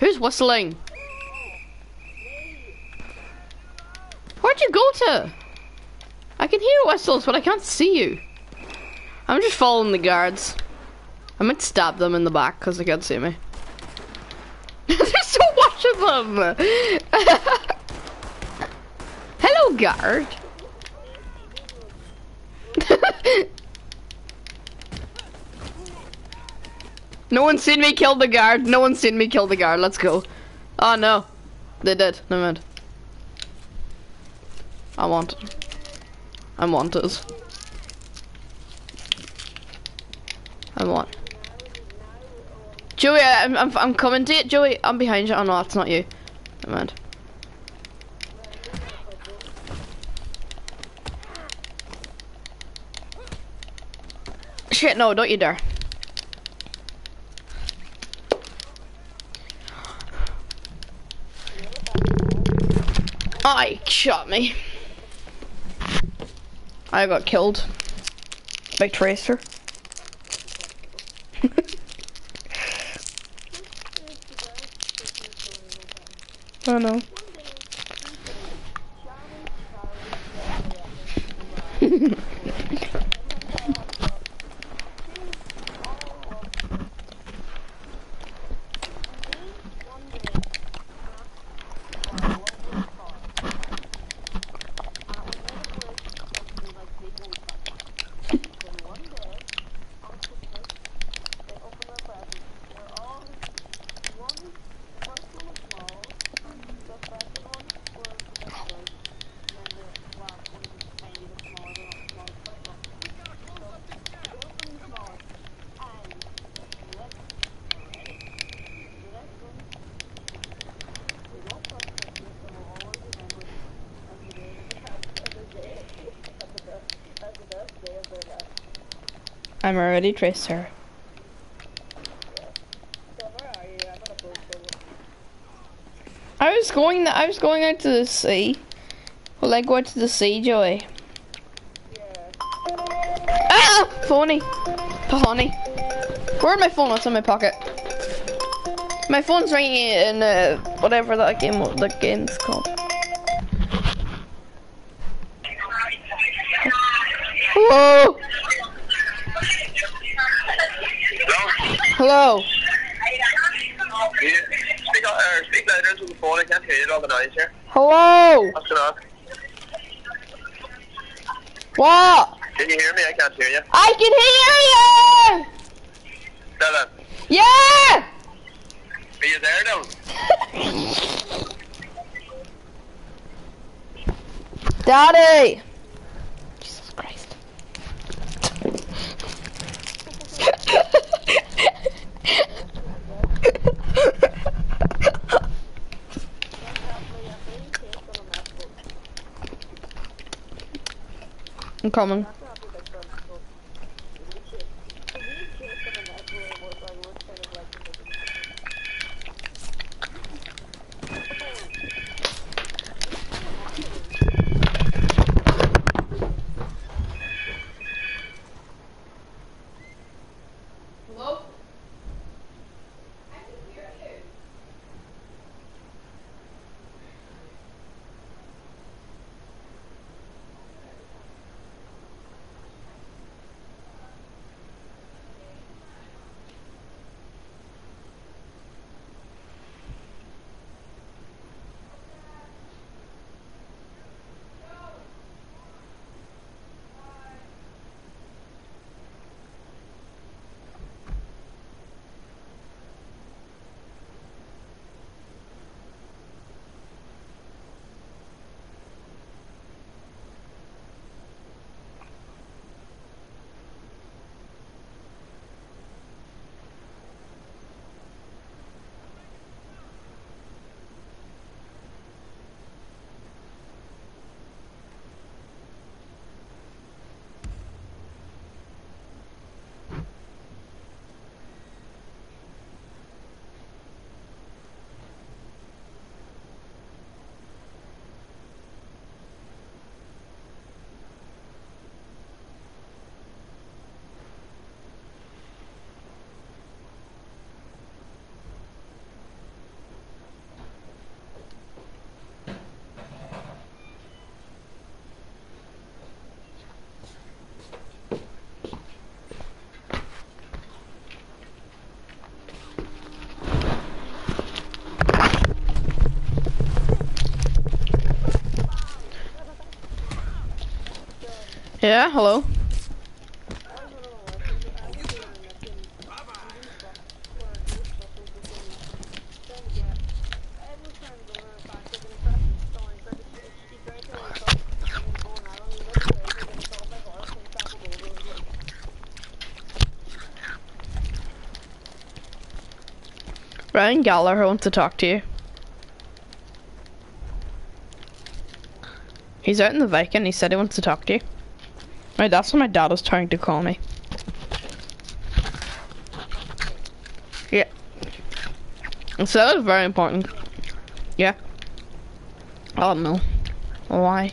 Who's whistling? Where'd you go to? I can hear whistles, but I can't see you. I'm just following the guards. I might stab them in the back because they can't see me. There's so much of them. Hello, guard. no one's seen me kill the guard. No one's seen me kill the guard. Let's go. Oh no. They did. Never mind. I want it. I want it. I want. Joey, I'm, I'm, I'm coming to you. Joey, I'm behind you. Oh no, that's not you. Never mind. Shit, no, don't you dare. I shot me. I got killed by Tracer. I know. I'm already traced her. I was going. I was going out to the sea. Well, I go out to the sea, Joey. Ah, phony, Pahani. Where my phone? It's in my pocket. My phone's ringing in uh, whatever that game, What the game's called. Whoa! Hello. Speak, uh, speak louder into the phone, I can't hear you, all the noise here. Hello. What's going on? What? Can you hear me? I can't hear you. I can hear you. Dylan, Yeah. are you there now? Daddy. I'm Yeah, hello. Ryan Gallagher wants to talk to you. He's out in the Viking. He said he wants to talk to you. Right, that's what my dad was trying to call me. Yeah. So that was very important. Yeah. I don't know. Why?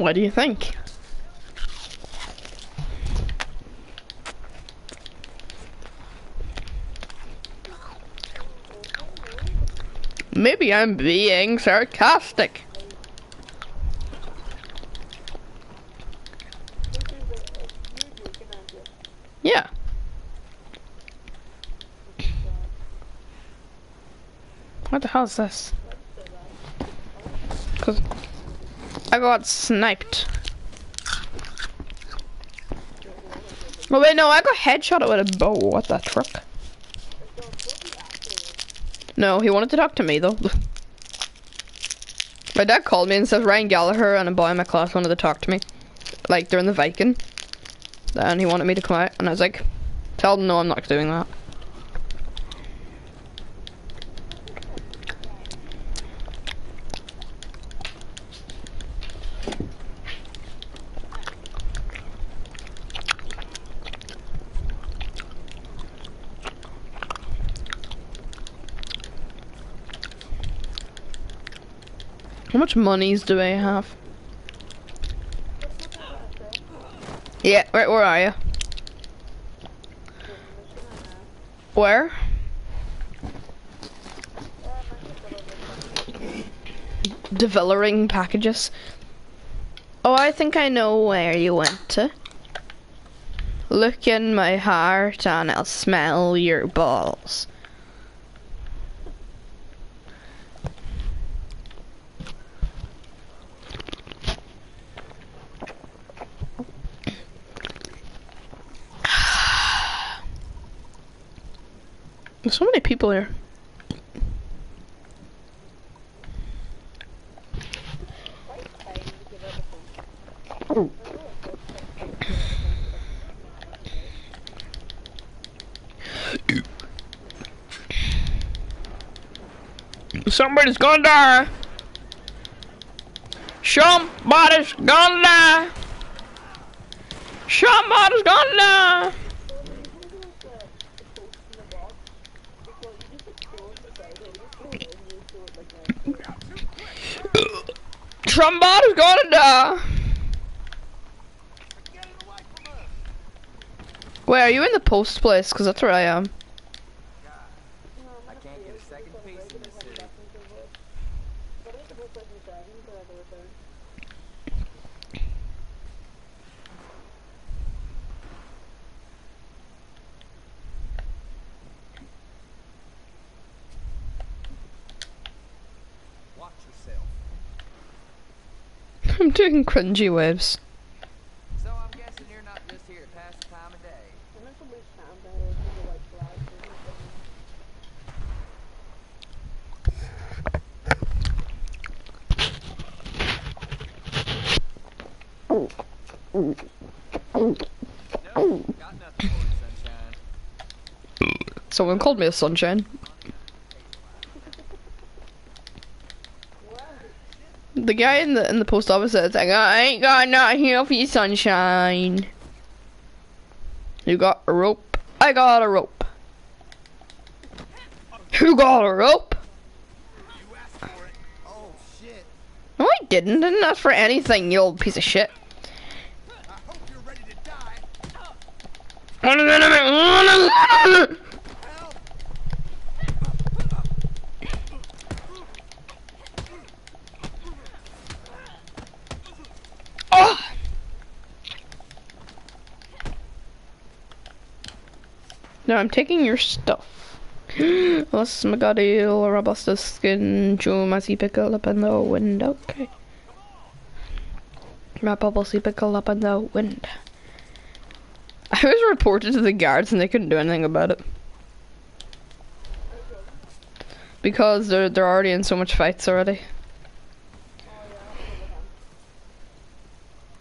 What do you think? Maybe I'm being sarcastic. Yeah. What the hell is this? Cause I got sniped. Oh wait, no, I got headshot with a bow. What the truck? No, he wanted to talk to me though. my dad called me and says Ryan Gallagher and a boy in my class wanted to talk to me. Like during the Viking. And he wanted me to come out and I was like, tell them no, I'm not doing that. Much monies do I have? Yeah, where, where are you? Where? Developing packages. Oh, I think I know where you went to. Look in my heart and I'll smell your balls. There's so many people here. Somebody's gonna die. Somebody's gonna die. Somebody's gonna die. Somebody's gonna die. Wait, are you in the post place? Cause that's where I am. I can't get a second piece in the city. Watch yourself. I'm cringy waves. So I'm guessing you're not just here to pass the time of day. No, got nothing for you, sunshine. Someone called me a sunshine. The guy in the in the post office says, like, I ain't got nothing here for you, sunshine. You got a rope? I got a rope. Who got a rope? Oh. No, I didn't. Didn't ask for anything, you old piece of shit. I hope you're ready to die. Oh! No, I'm taking your stuff. Unless I got a robusta skin, Jumasi pickle up in the wind. Okay. My bubblesy pickle up in the wind. I was reported to the guards and they couldn't do anything about it. Because they're, they're already in so much fights already.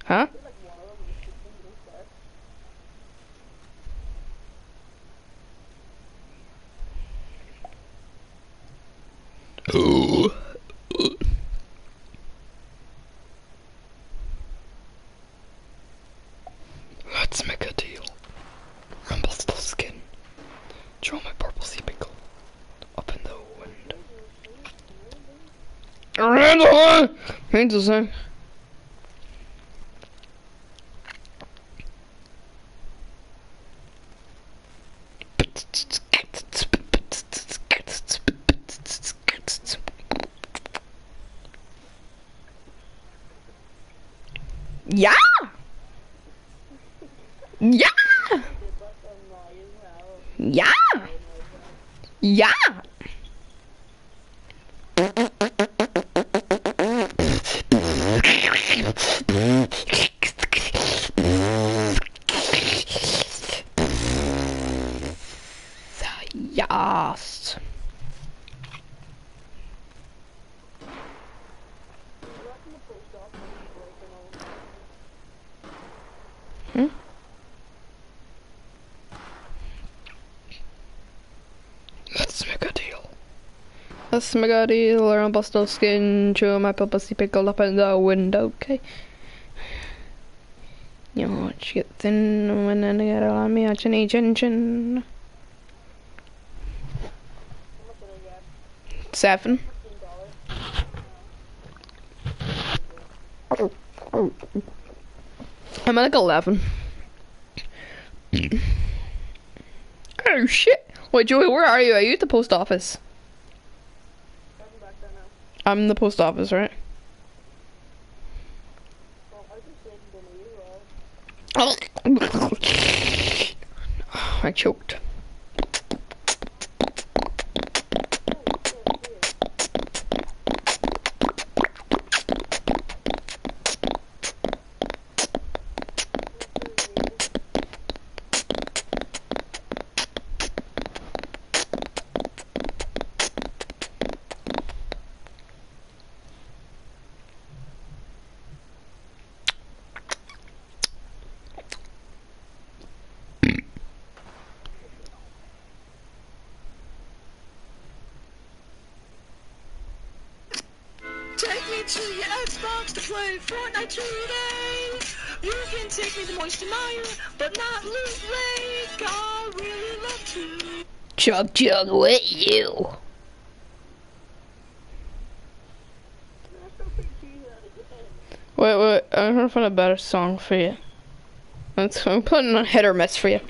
Huh? Ooh. Let's make a deal. Rumpelstiltskin. Draw my purple sea pickle up in the wind. Around the the same. Yeah! Yeah! Yeah! Yeah! Yes. Hmm? Let's make a deal. Let's make a deal. Around bustle skin, chew my pussy pickle up in the window, okay? You watch get thin when I get on me, I chin chin chin. Seven. I'm at like 11. Mm. oh shit. Wait, Joey, where are you? Are you at the post office? I'm back there now. I'm the post office, right? I choked. Chug chug with you. Wait, wait, I'm gonna find a better song for you. Let's, I'm putting a hit or miss for you.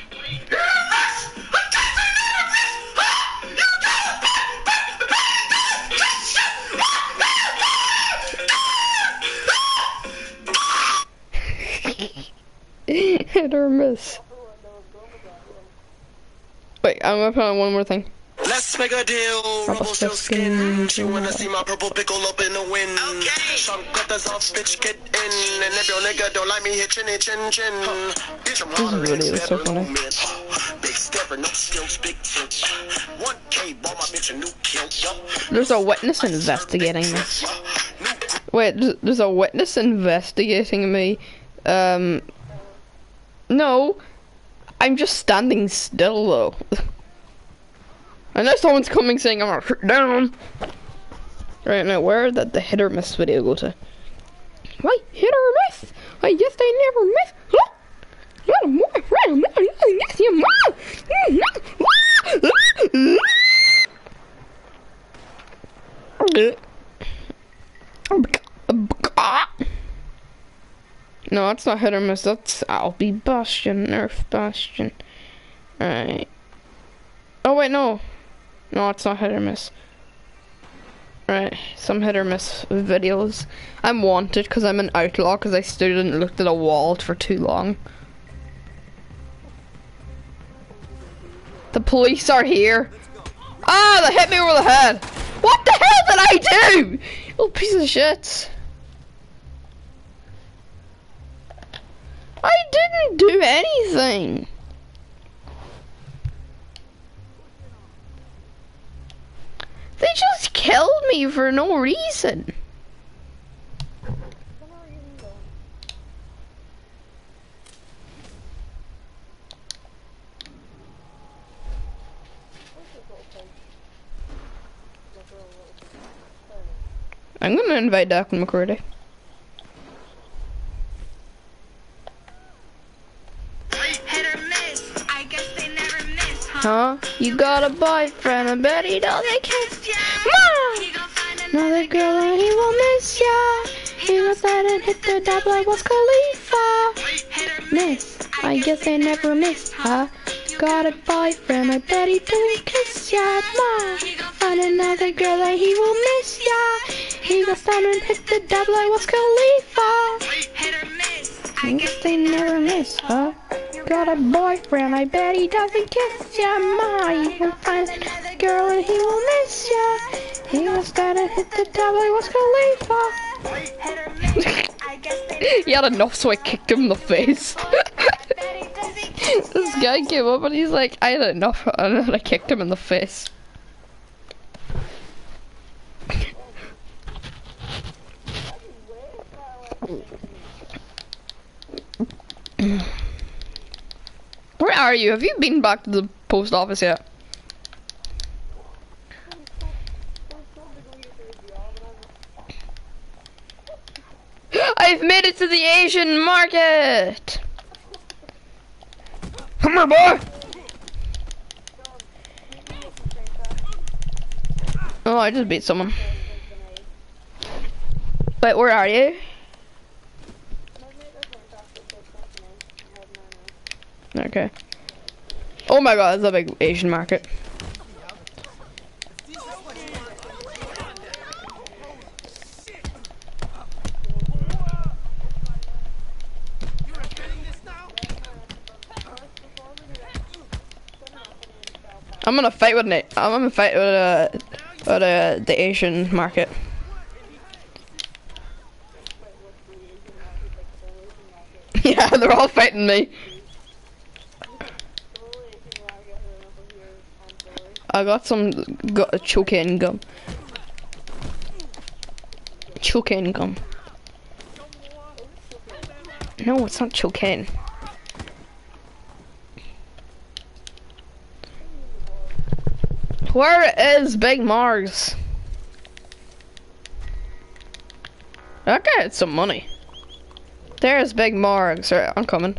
hit or miss. Wait, I'm gonna put on one more thing. Let's make a deal. Rubble Rubble still skin, skin. She wanna see my purple pickle up in the wind. Okay. Some cutters off, bitch, get in. And if your nigga don't like me, hit chinny chin chin. Bitch, video is so funny. Big stepper, no skills, big tip. 1K, bought my bitch a new kilt. Yup. There's a witness investigating this. Wait, there's- there's a witness investigating me. Um, no, I'm just standing still though. Unless someone's coming saying I'm gonna shoot down. Right now, where did the hit or miss video go to? Why hit or miss? I guess I never miss. Not a more friend. No, you miss mm-hmm. your mom. No, that's not hit or miss. That's I'll be Bastion, Nerf Bastion. Alright. Oh, wait, no. No, it's not hit or miss. Right, some hit or miss videos. I'm wanted because I'm an outlaw because I stood and looked at a wall for too long. The police are here. Ah, they hit me over the head. What the hell did I do? Little piece of shit. I didn't do anything. They just killed me for no reason. I'm gonna invite Declan McCurdy. Huh? You got a boyfriend, I bet he doesn't kiss Yeah, Ma! Another girl and he will miss ya. He was let and hit the dab like Wiz Khalifa. Miss, I guess they never miss, huh? Got a boyfriend, I bet he doesn't kiss ya. Ma! Find another girl and he will miss ya. He was let and hit the dab like Wiz Khalifa. I guess they never miss, huh? Got a boyfriend, I bet he doesn't kiss ya. Ma, you can find another girl and he will miss ya. He was gonna hit the devil, he Wiz Khalifa. he had enough, so I kicked him in the face. this guy came up and he's like, I had enough, and I kicked him in the face. Are you? Have you been back to the post office yet? I've made it to the Asian market! Come here, boy! Oh, I just beat someone. But where are you? Okay. Oh my god, it's a big Asian market. I'm gonna fight with it. I'm gonna fight with uh, with uh, the Asian market. yeah, they're all fighting me. I got some got a choking gum. Choking gum. No, it's not choking. Where is Big Mars? Guy had some money. There's Big Margs. Right, I'm coming.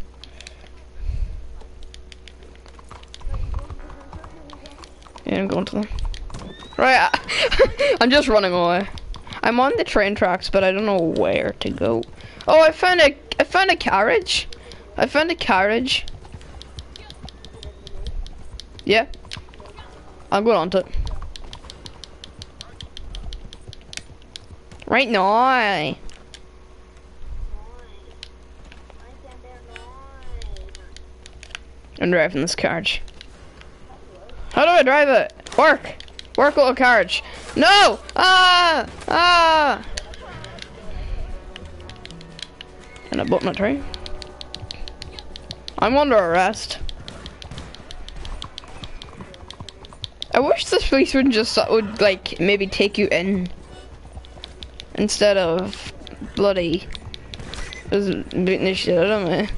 I'm going to them. Right, I'm just running away. I'm on the train tracks, but I don't know where to go. Oh, I found a, I found a carriage. I found a carriage. Yeah. I'm going on to it. Right now. I'm driving this carriage. How do I drive it? Work! Work little carriage. No! Ah! Ah! And I bought my train. I'm under arrest. I wish this police would just would like maybe take you in instead of bloody beating the shit out of me.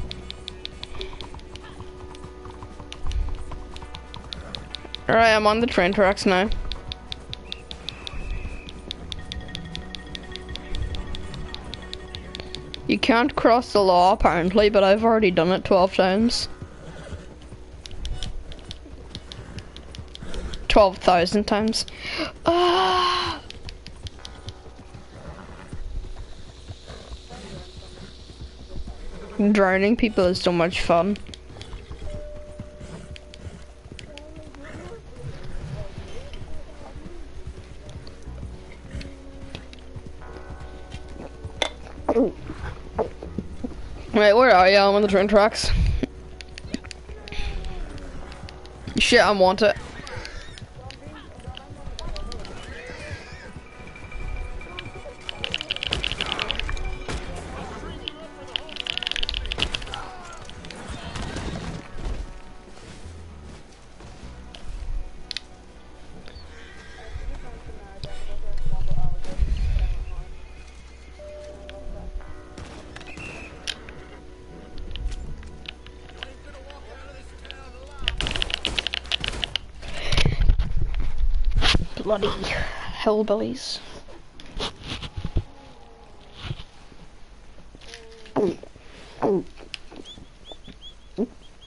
Alright, I'm on the train tracks now. You can't cross the law apparently, but I've already done it 12 times. 12,000 times. Ah. Drowning people is so much fun. You? I'm on the train tracks. Shit, I want hillbillies.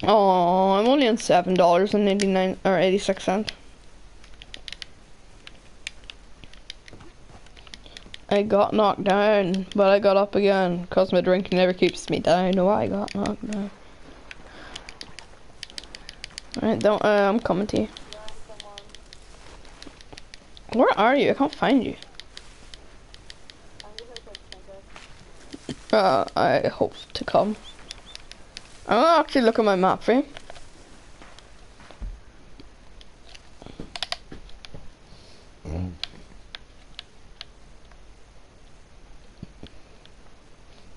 Oh, I'm only on seven dollars and eighty nine or eighty six cents. I got knocked down, but I got up again, cause my drink never keeps me down. No, I got knocked down. Alright, don't, uh, I'm coming to you. Where are you? I can't find you. Uh, I hope to come. I'm gonna actually look at my map for you.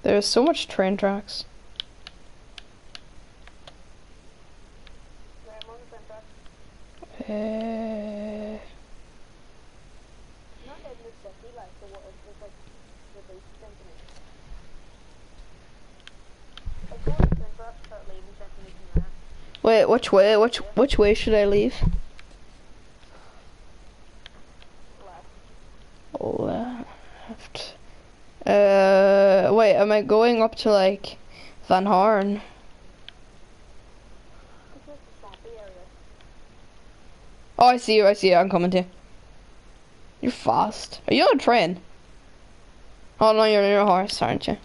There's so much train tracks. Uh, wait, which way? Which which way should I leave? Left. Uh, wait, am I going up to like Van Horn? Oh, I see you. I see you. I'm coming to you. You're fast. Are you on a train? Oh no, you're on a horse, aren't you?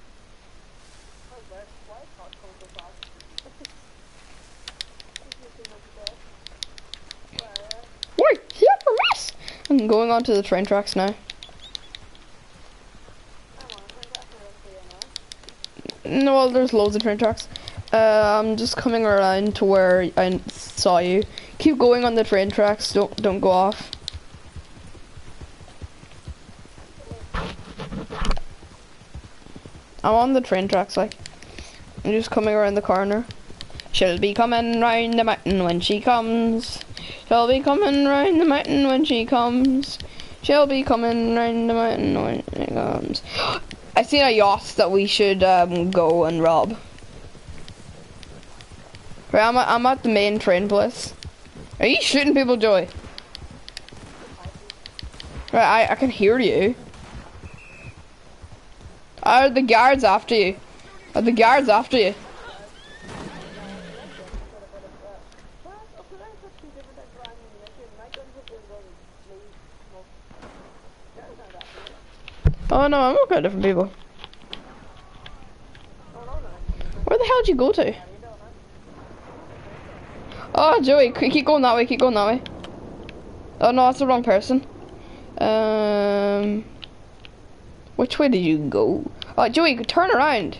We're here for this. I'm going on to the train tracks now. No, well, there's loads of train tracks. Uh, I'm just coming around to where I saw you. Keep going on the train tracks. Don't don't go off. I'm on the train tracks, like. I'm just coming around the corner. She'll be coming round the mountain when she comes. She'll be coming round the mountain when she comes. She'll be coming round the mountain when she comes. I seen a yacht that we should um, go and rob. Right, I'm at, I'm at the main train place. Are you shooting people, Joy? Right, I, I can hear you. Are the guards after you? Are the guards after you? Oh no, I'm looking at different people. Where the hell did you go to? Oh, Joey, keep going that way, keep going that way. Oh no, that's the wrong person. Um, which way did you go? Oh, Joey, turn around.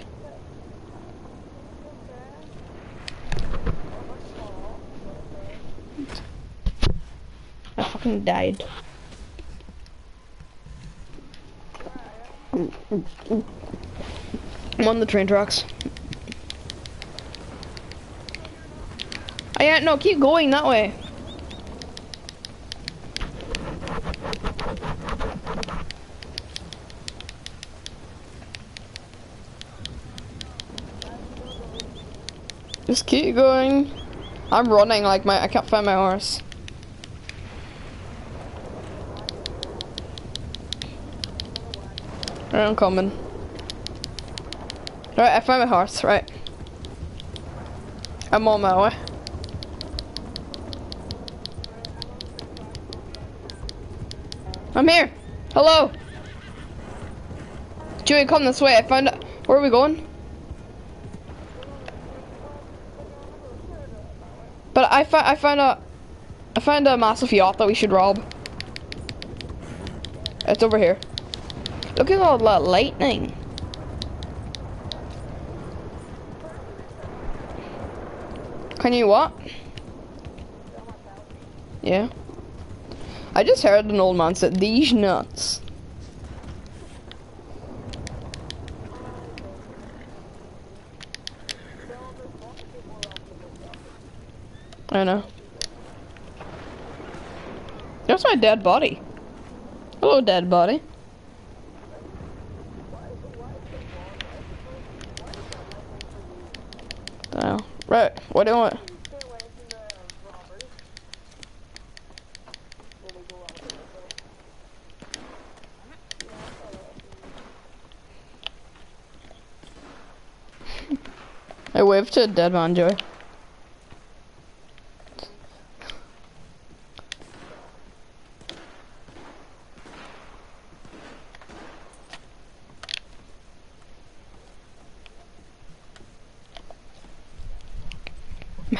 I fucking died. I'm on the train tracks. Oh, yeah, no, keep going that way. Just keep going. I'm running like my, I can't find my horse. Right, I'm coming. Right, I found my horse, right. I'm on my way. I'm here. Hello. Joey, come this way. I found out. Where are we going? But I found I found a I found a massive yacht that we should rob. It's over here. Look at all that lightning. Can you what? Yeah. I just heard an old man say, these nuts. I know. That's my dead body. Hello, dead body. Oh, right. What do want? I waved to a dead man, Joey.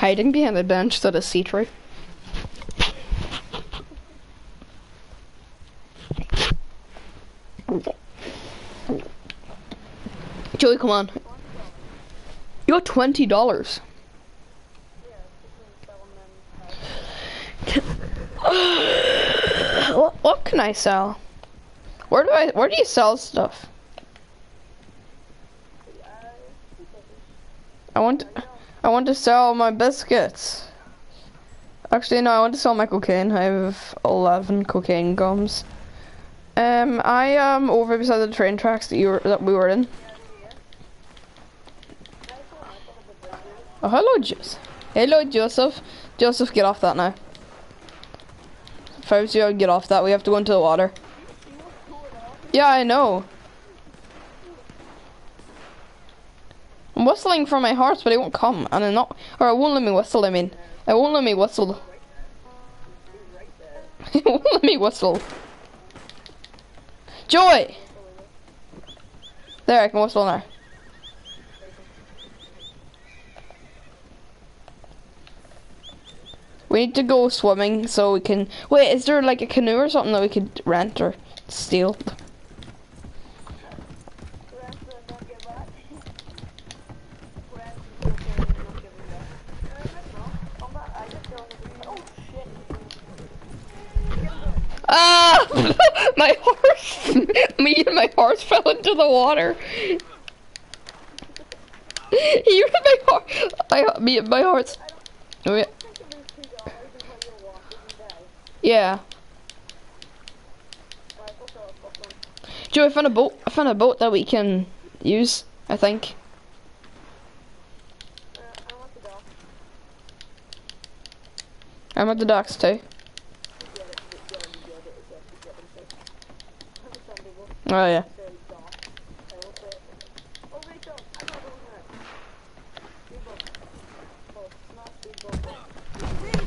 Hiding behind the bench so to see through. Joey, come on. You got twenty dollars. what, what can I sell? Where do I? Where do you sell stuff? I want. I want to sell my biscuits. Actually, no. I want to sell my cocaine. I have eleven cocaine gums. Um, I am over beside the train tracks that you were, that we were in. Oh, hello, Joseph. Hello, Joseph. Joseph, get off that now. If I was you, I'd get off that. We have to go into the water. Yeah, I know. I'm whistling from my horse, but it won't come, and I'm not, or it won't let me whistle. I mean, it won't let me whistle. it won't let me whistle. Joy. There, I can whistle now. We need to go swimming so we can. Wait, is there like a canoe or something that we could rent or steal? Ah! my horse! Me and my horse fell into the water. You and my horse. I me and my horse. Oh, yeah. Yeah. Joe, I found a boat. I found a boat that we can use. I think. I'm at the docks too. Oh yeah.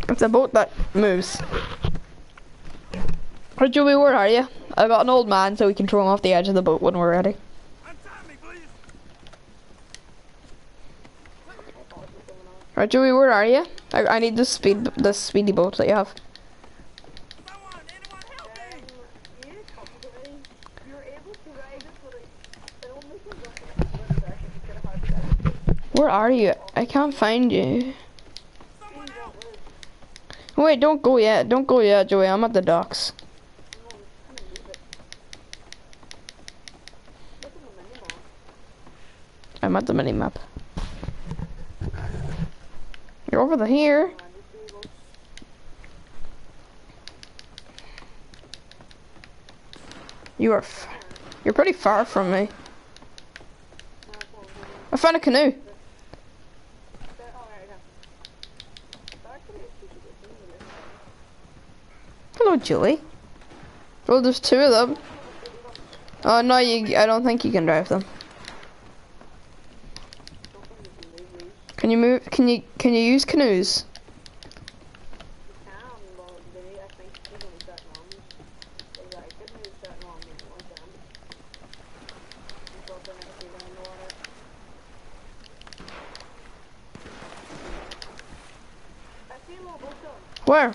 It's a boat that moves. Joey, where are you? I got an old man so we can throw him off the edge of the boat when we're ready. Right, Joey, where are you? I, I need the speed, the speedy boat that you have. Where are you? I can't find you. Wait, don't go yet. Don't go yet, Joey. I'm at the docks. I'm at the mini map. You're over the here. You are. you're pretty far from me. I found a canoe. Hello, Julie. Well, there's two of them. Oh no, you. I don't think you can drive them. Can you move? Can you? Can you use canoes? Where?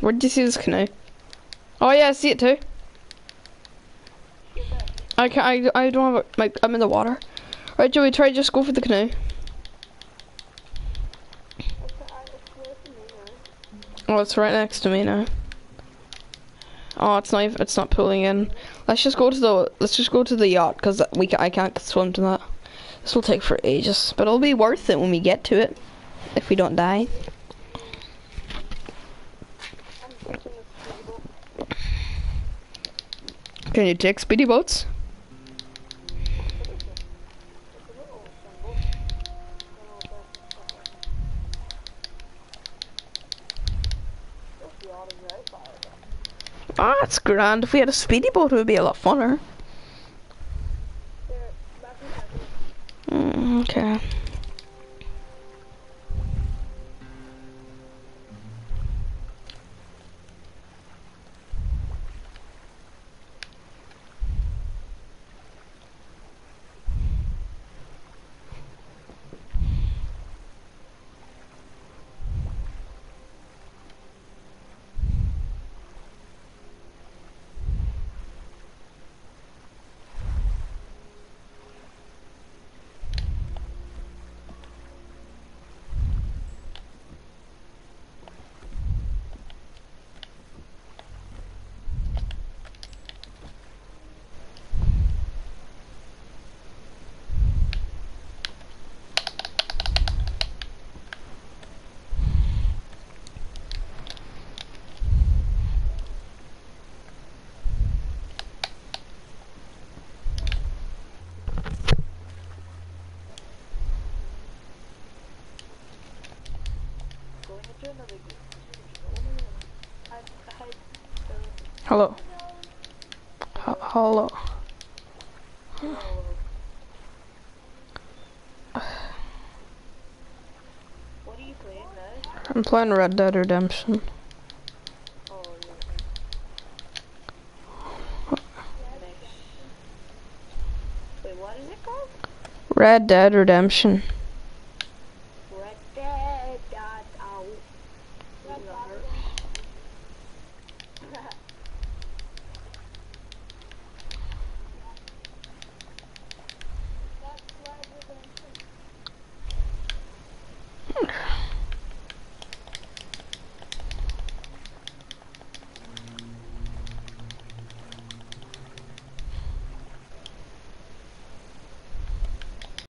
Where did you see this canoe? Oh yeah, I see it too. I can't. I, I don't have a, like. I'm in the water. Right, Joey, try just go for the canoe. Oh, it's right next to me now. Oh, it's not. It's not pulling in. Let's just go to the. Let's just go to the yacht because we. I can't swim to that. This will take for ages, but it'll be worth it when we get to it. If we don't die. I'm taking a speed boat. Can you take speedy boats? It's a little symbol. I don't know if that's. Ah, grand. If we had a speedy boat, it would be a lot funner. Mm, okay. going into another group. I, I, uh, Hello. What are you playing now? I'm playing Red Dead Redemption. Red Dead Redemption.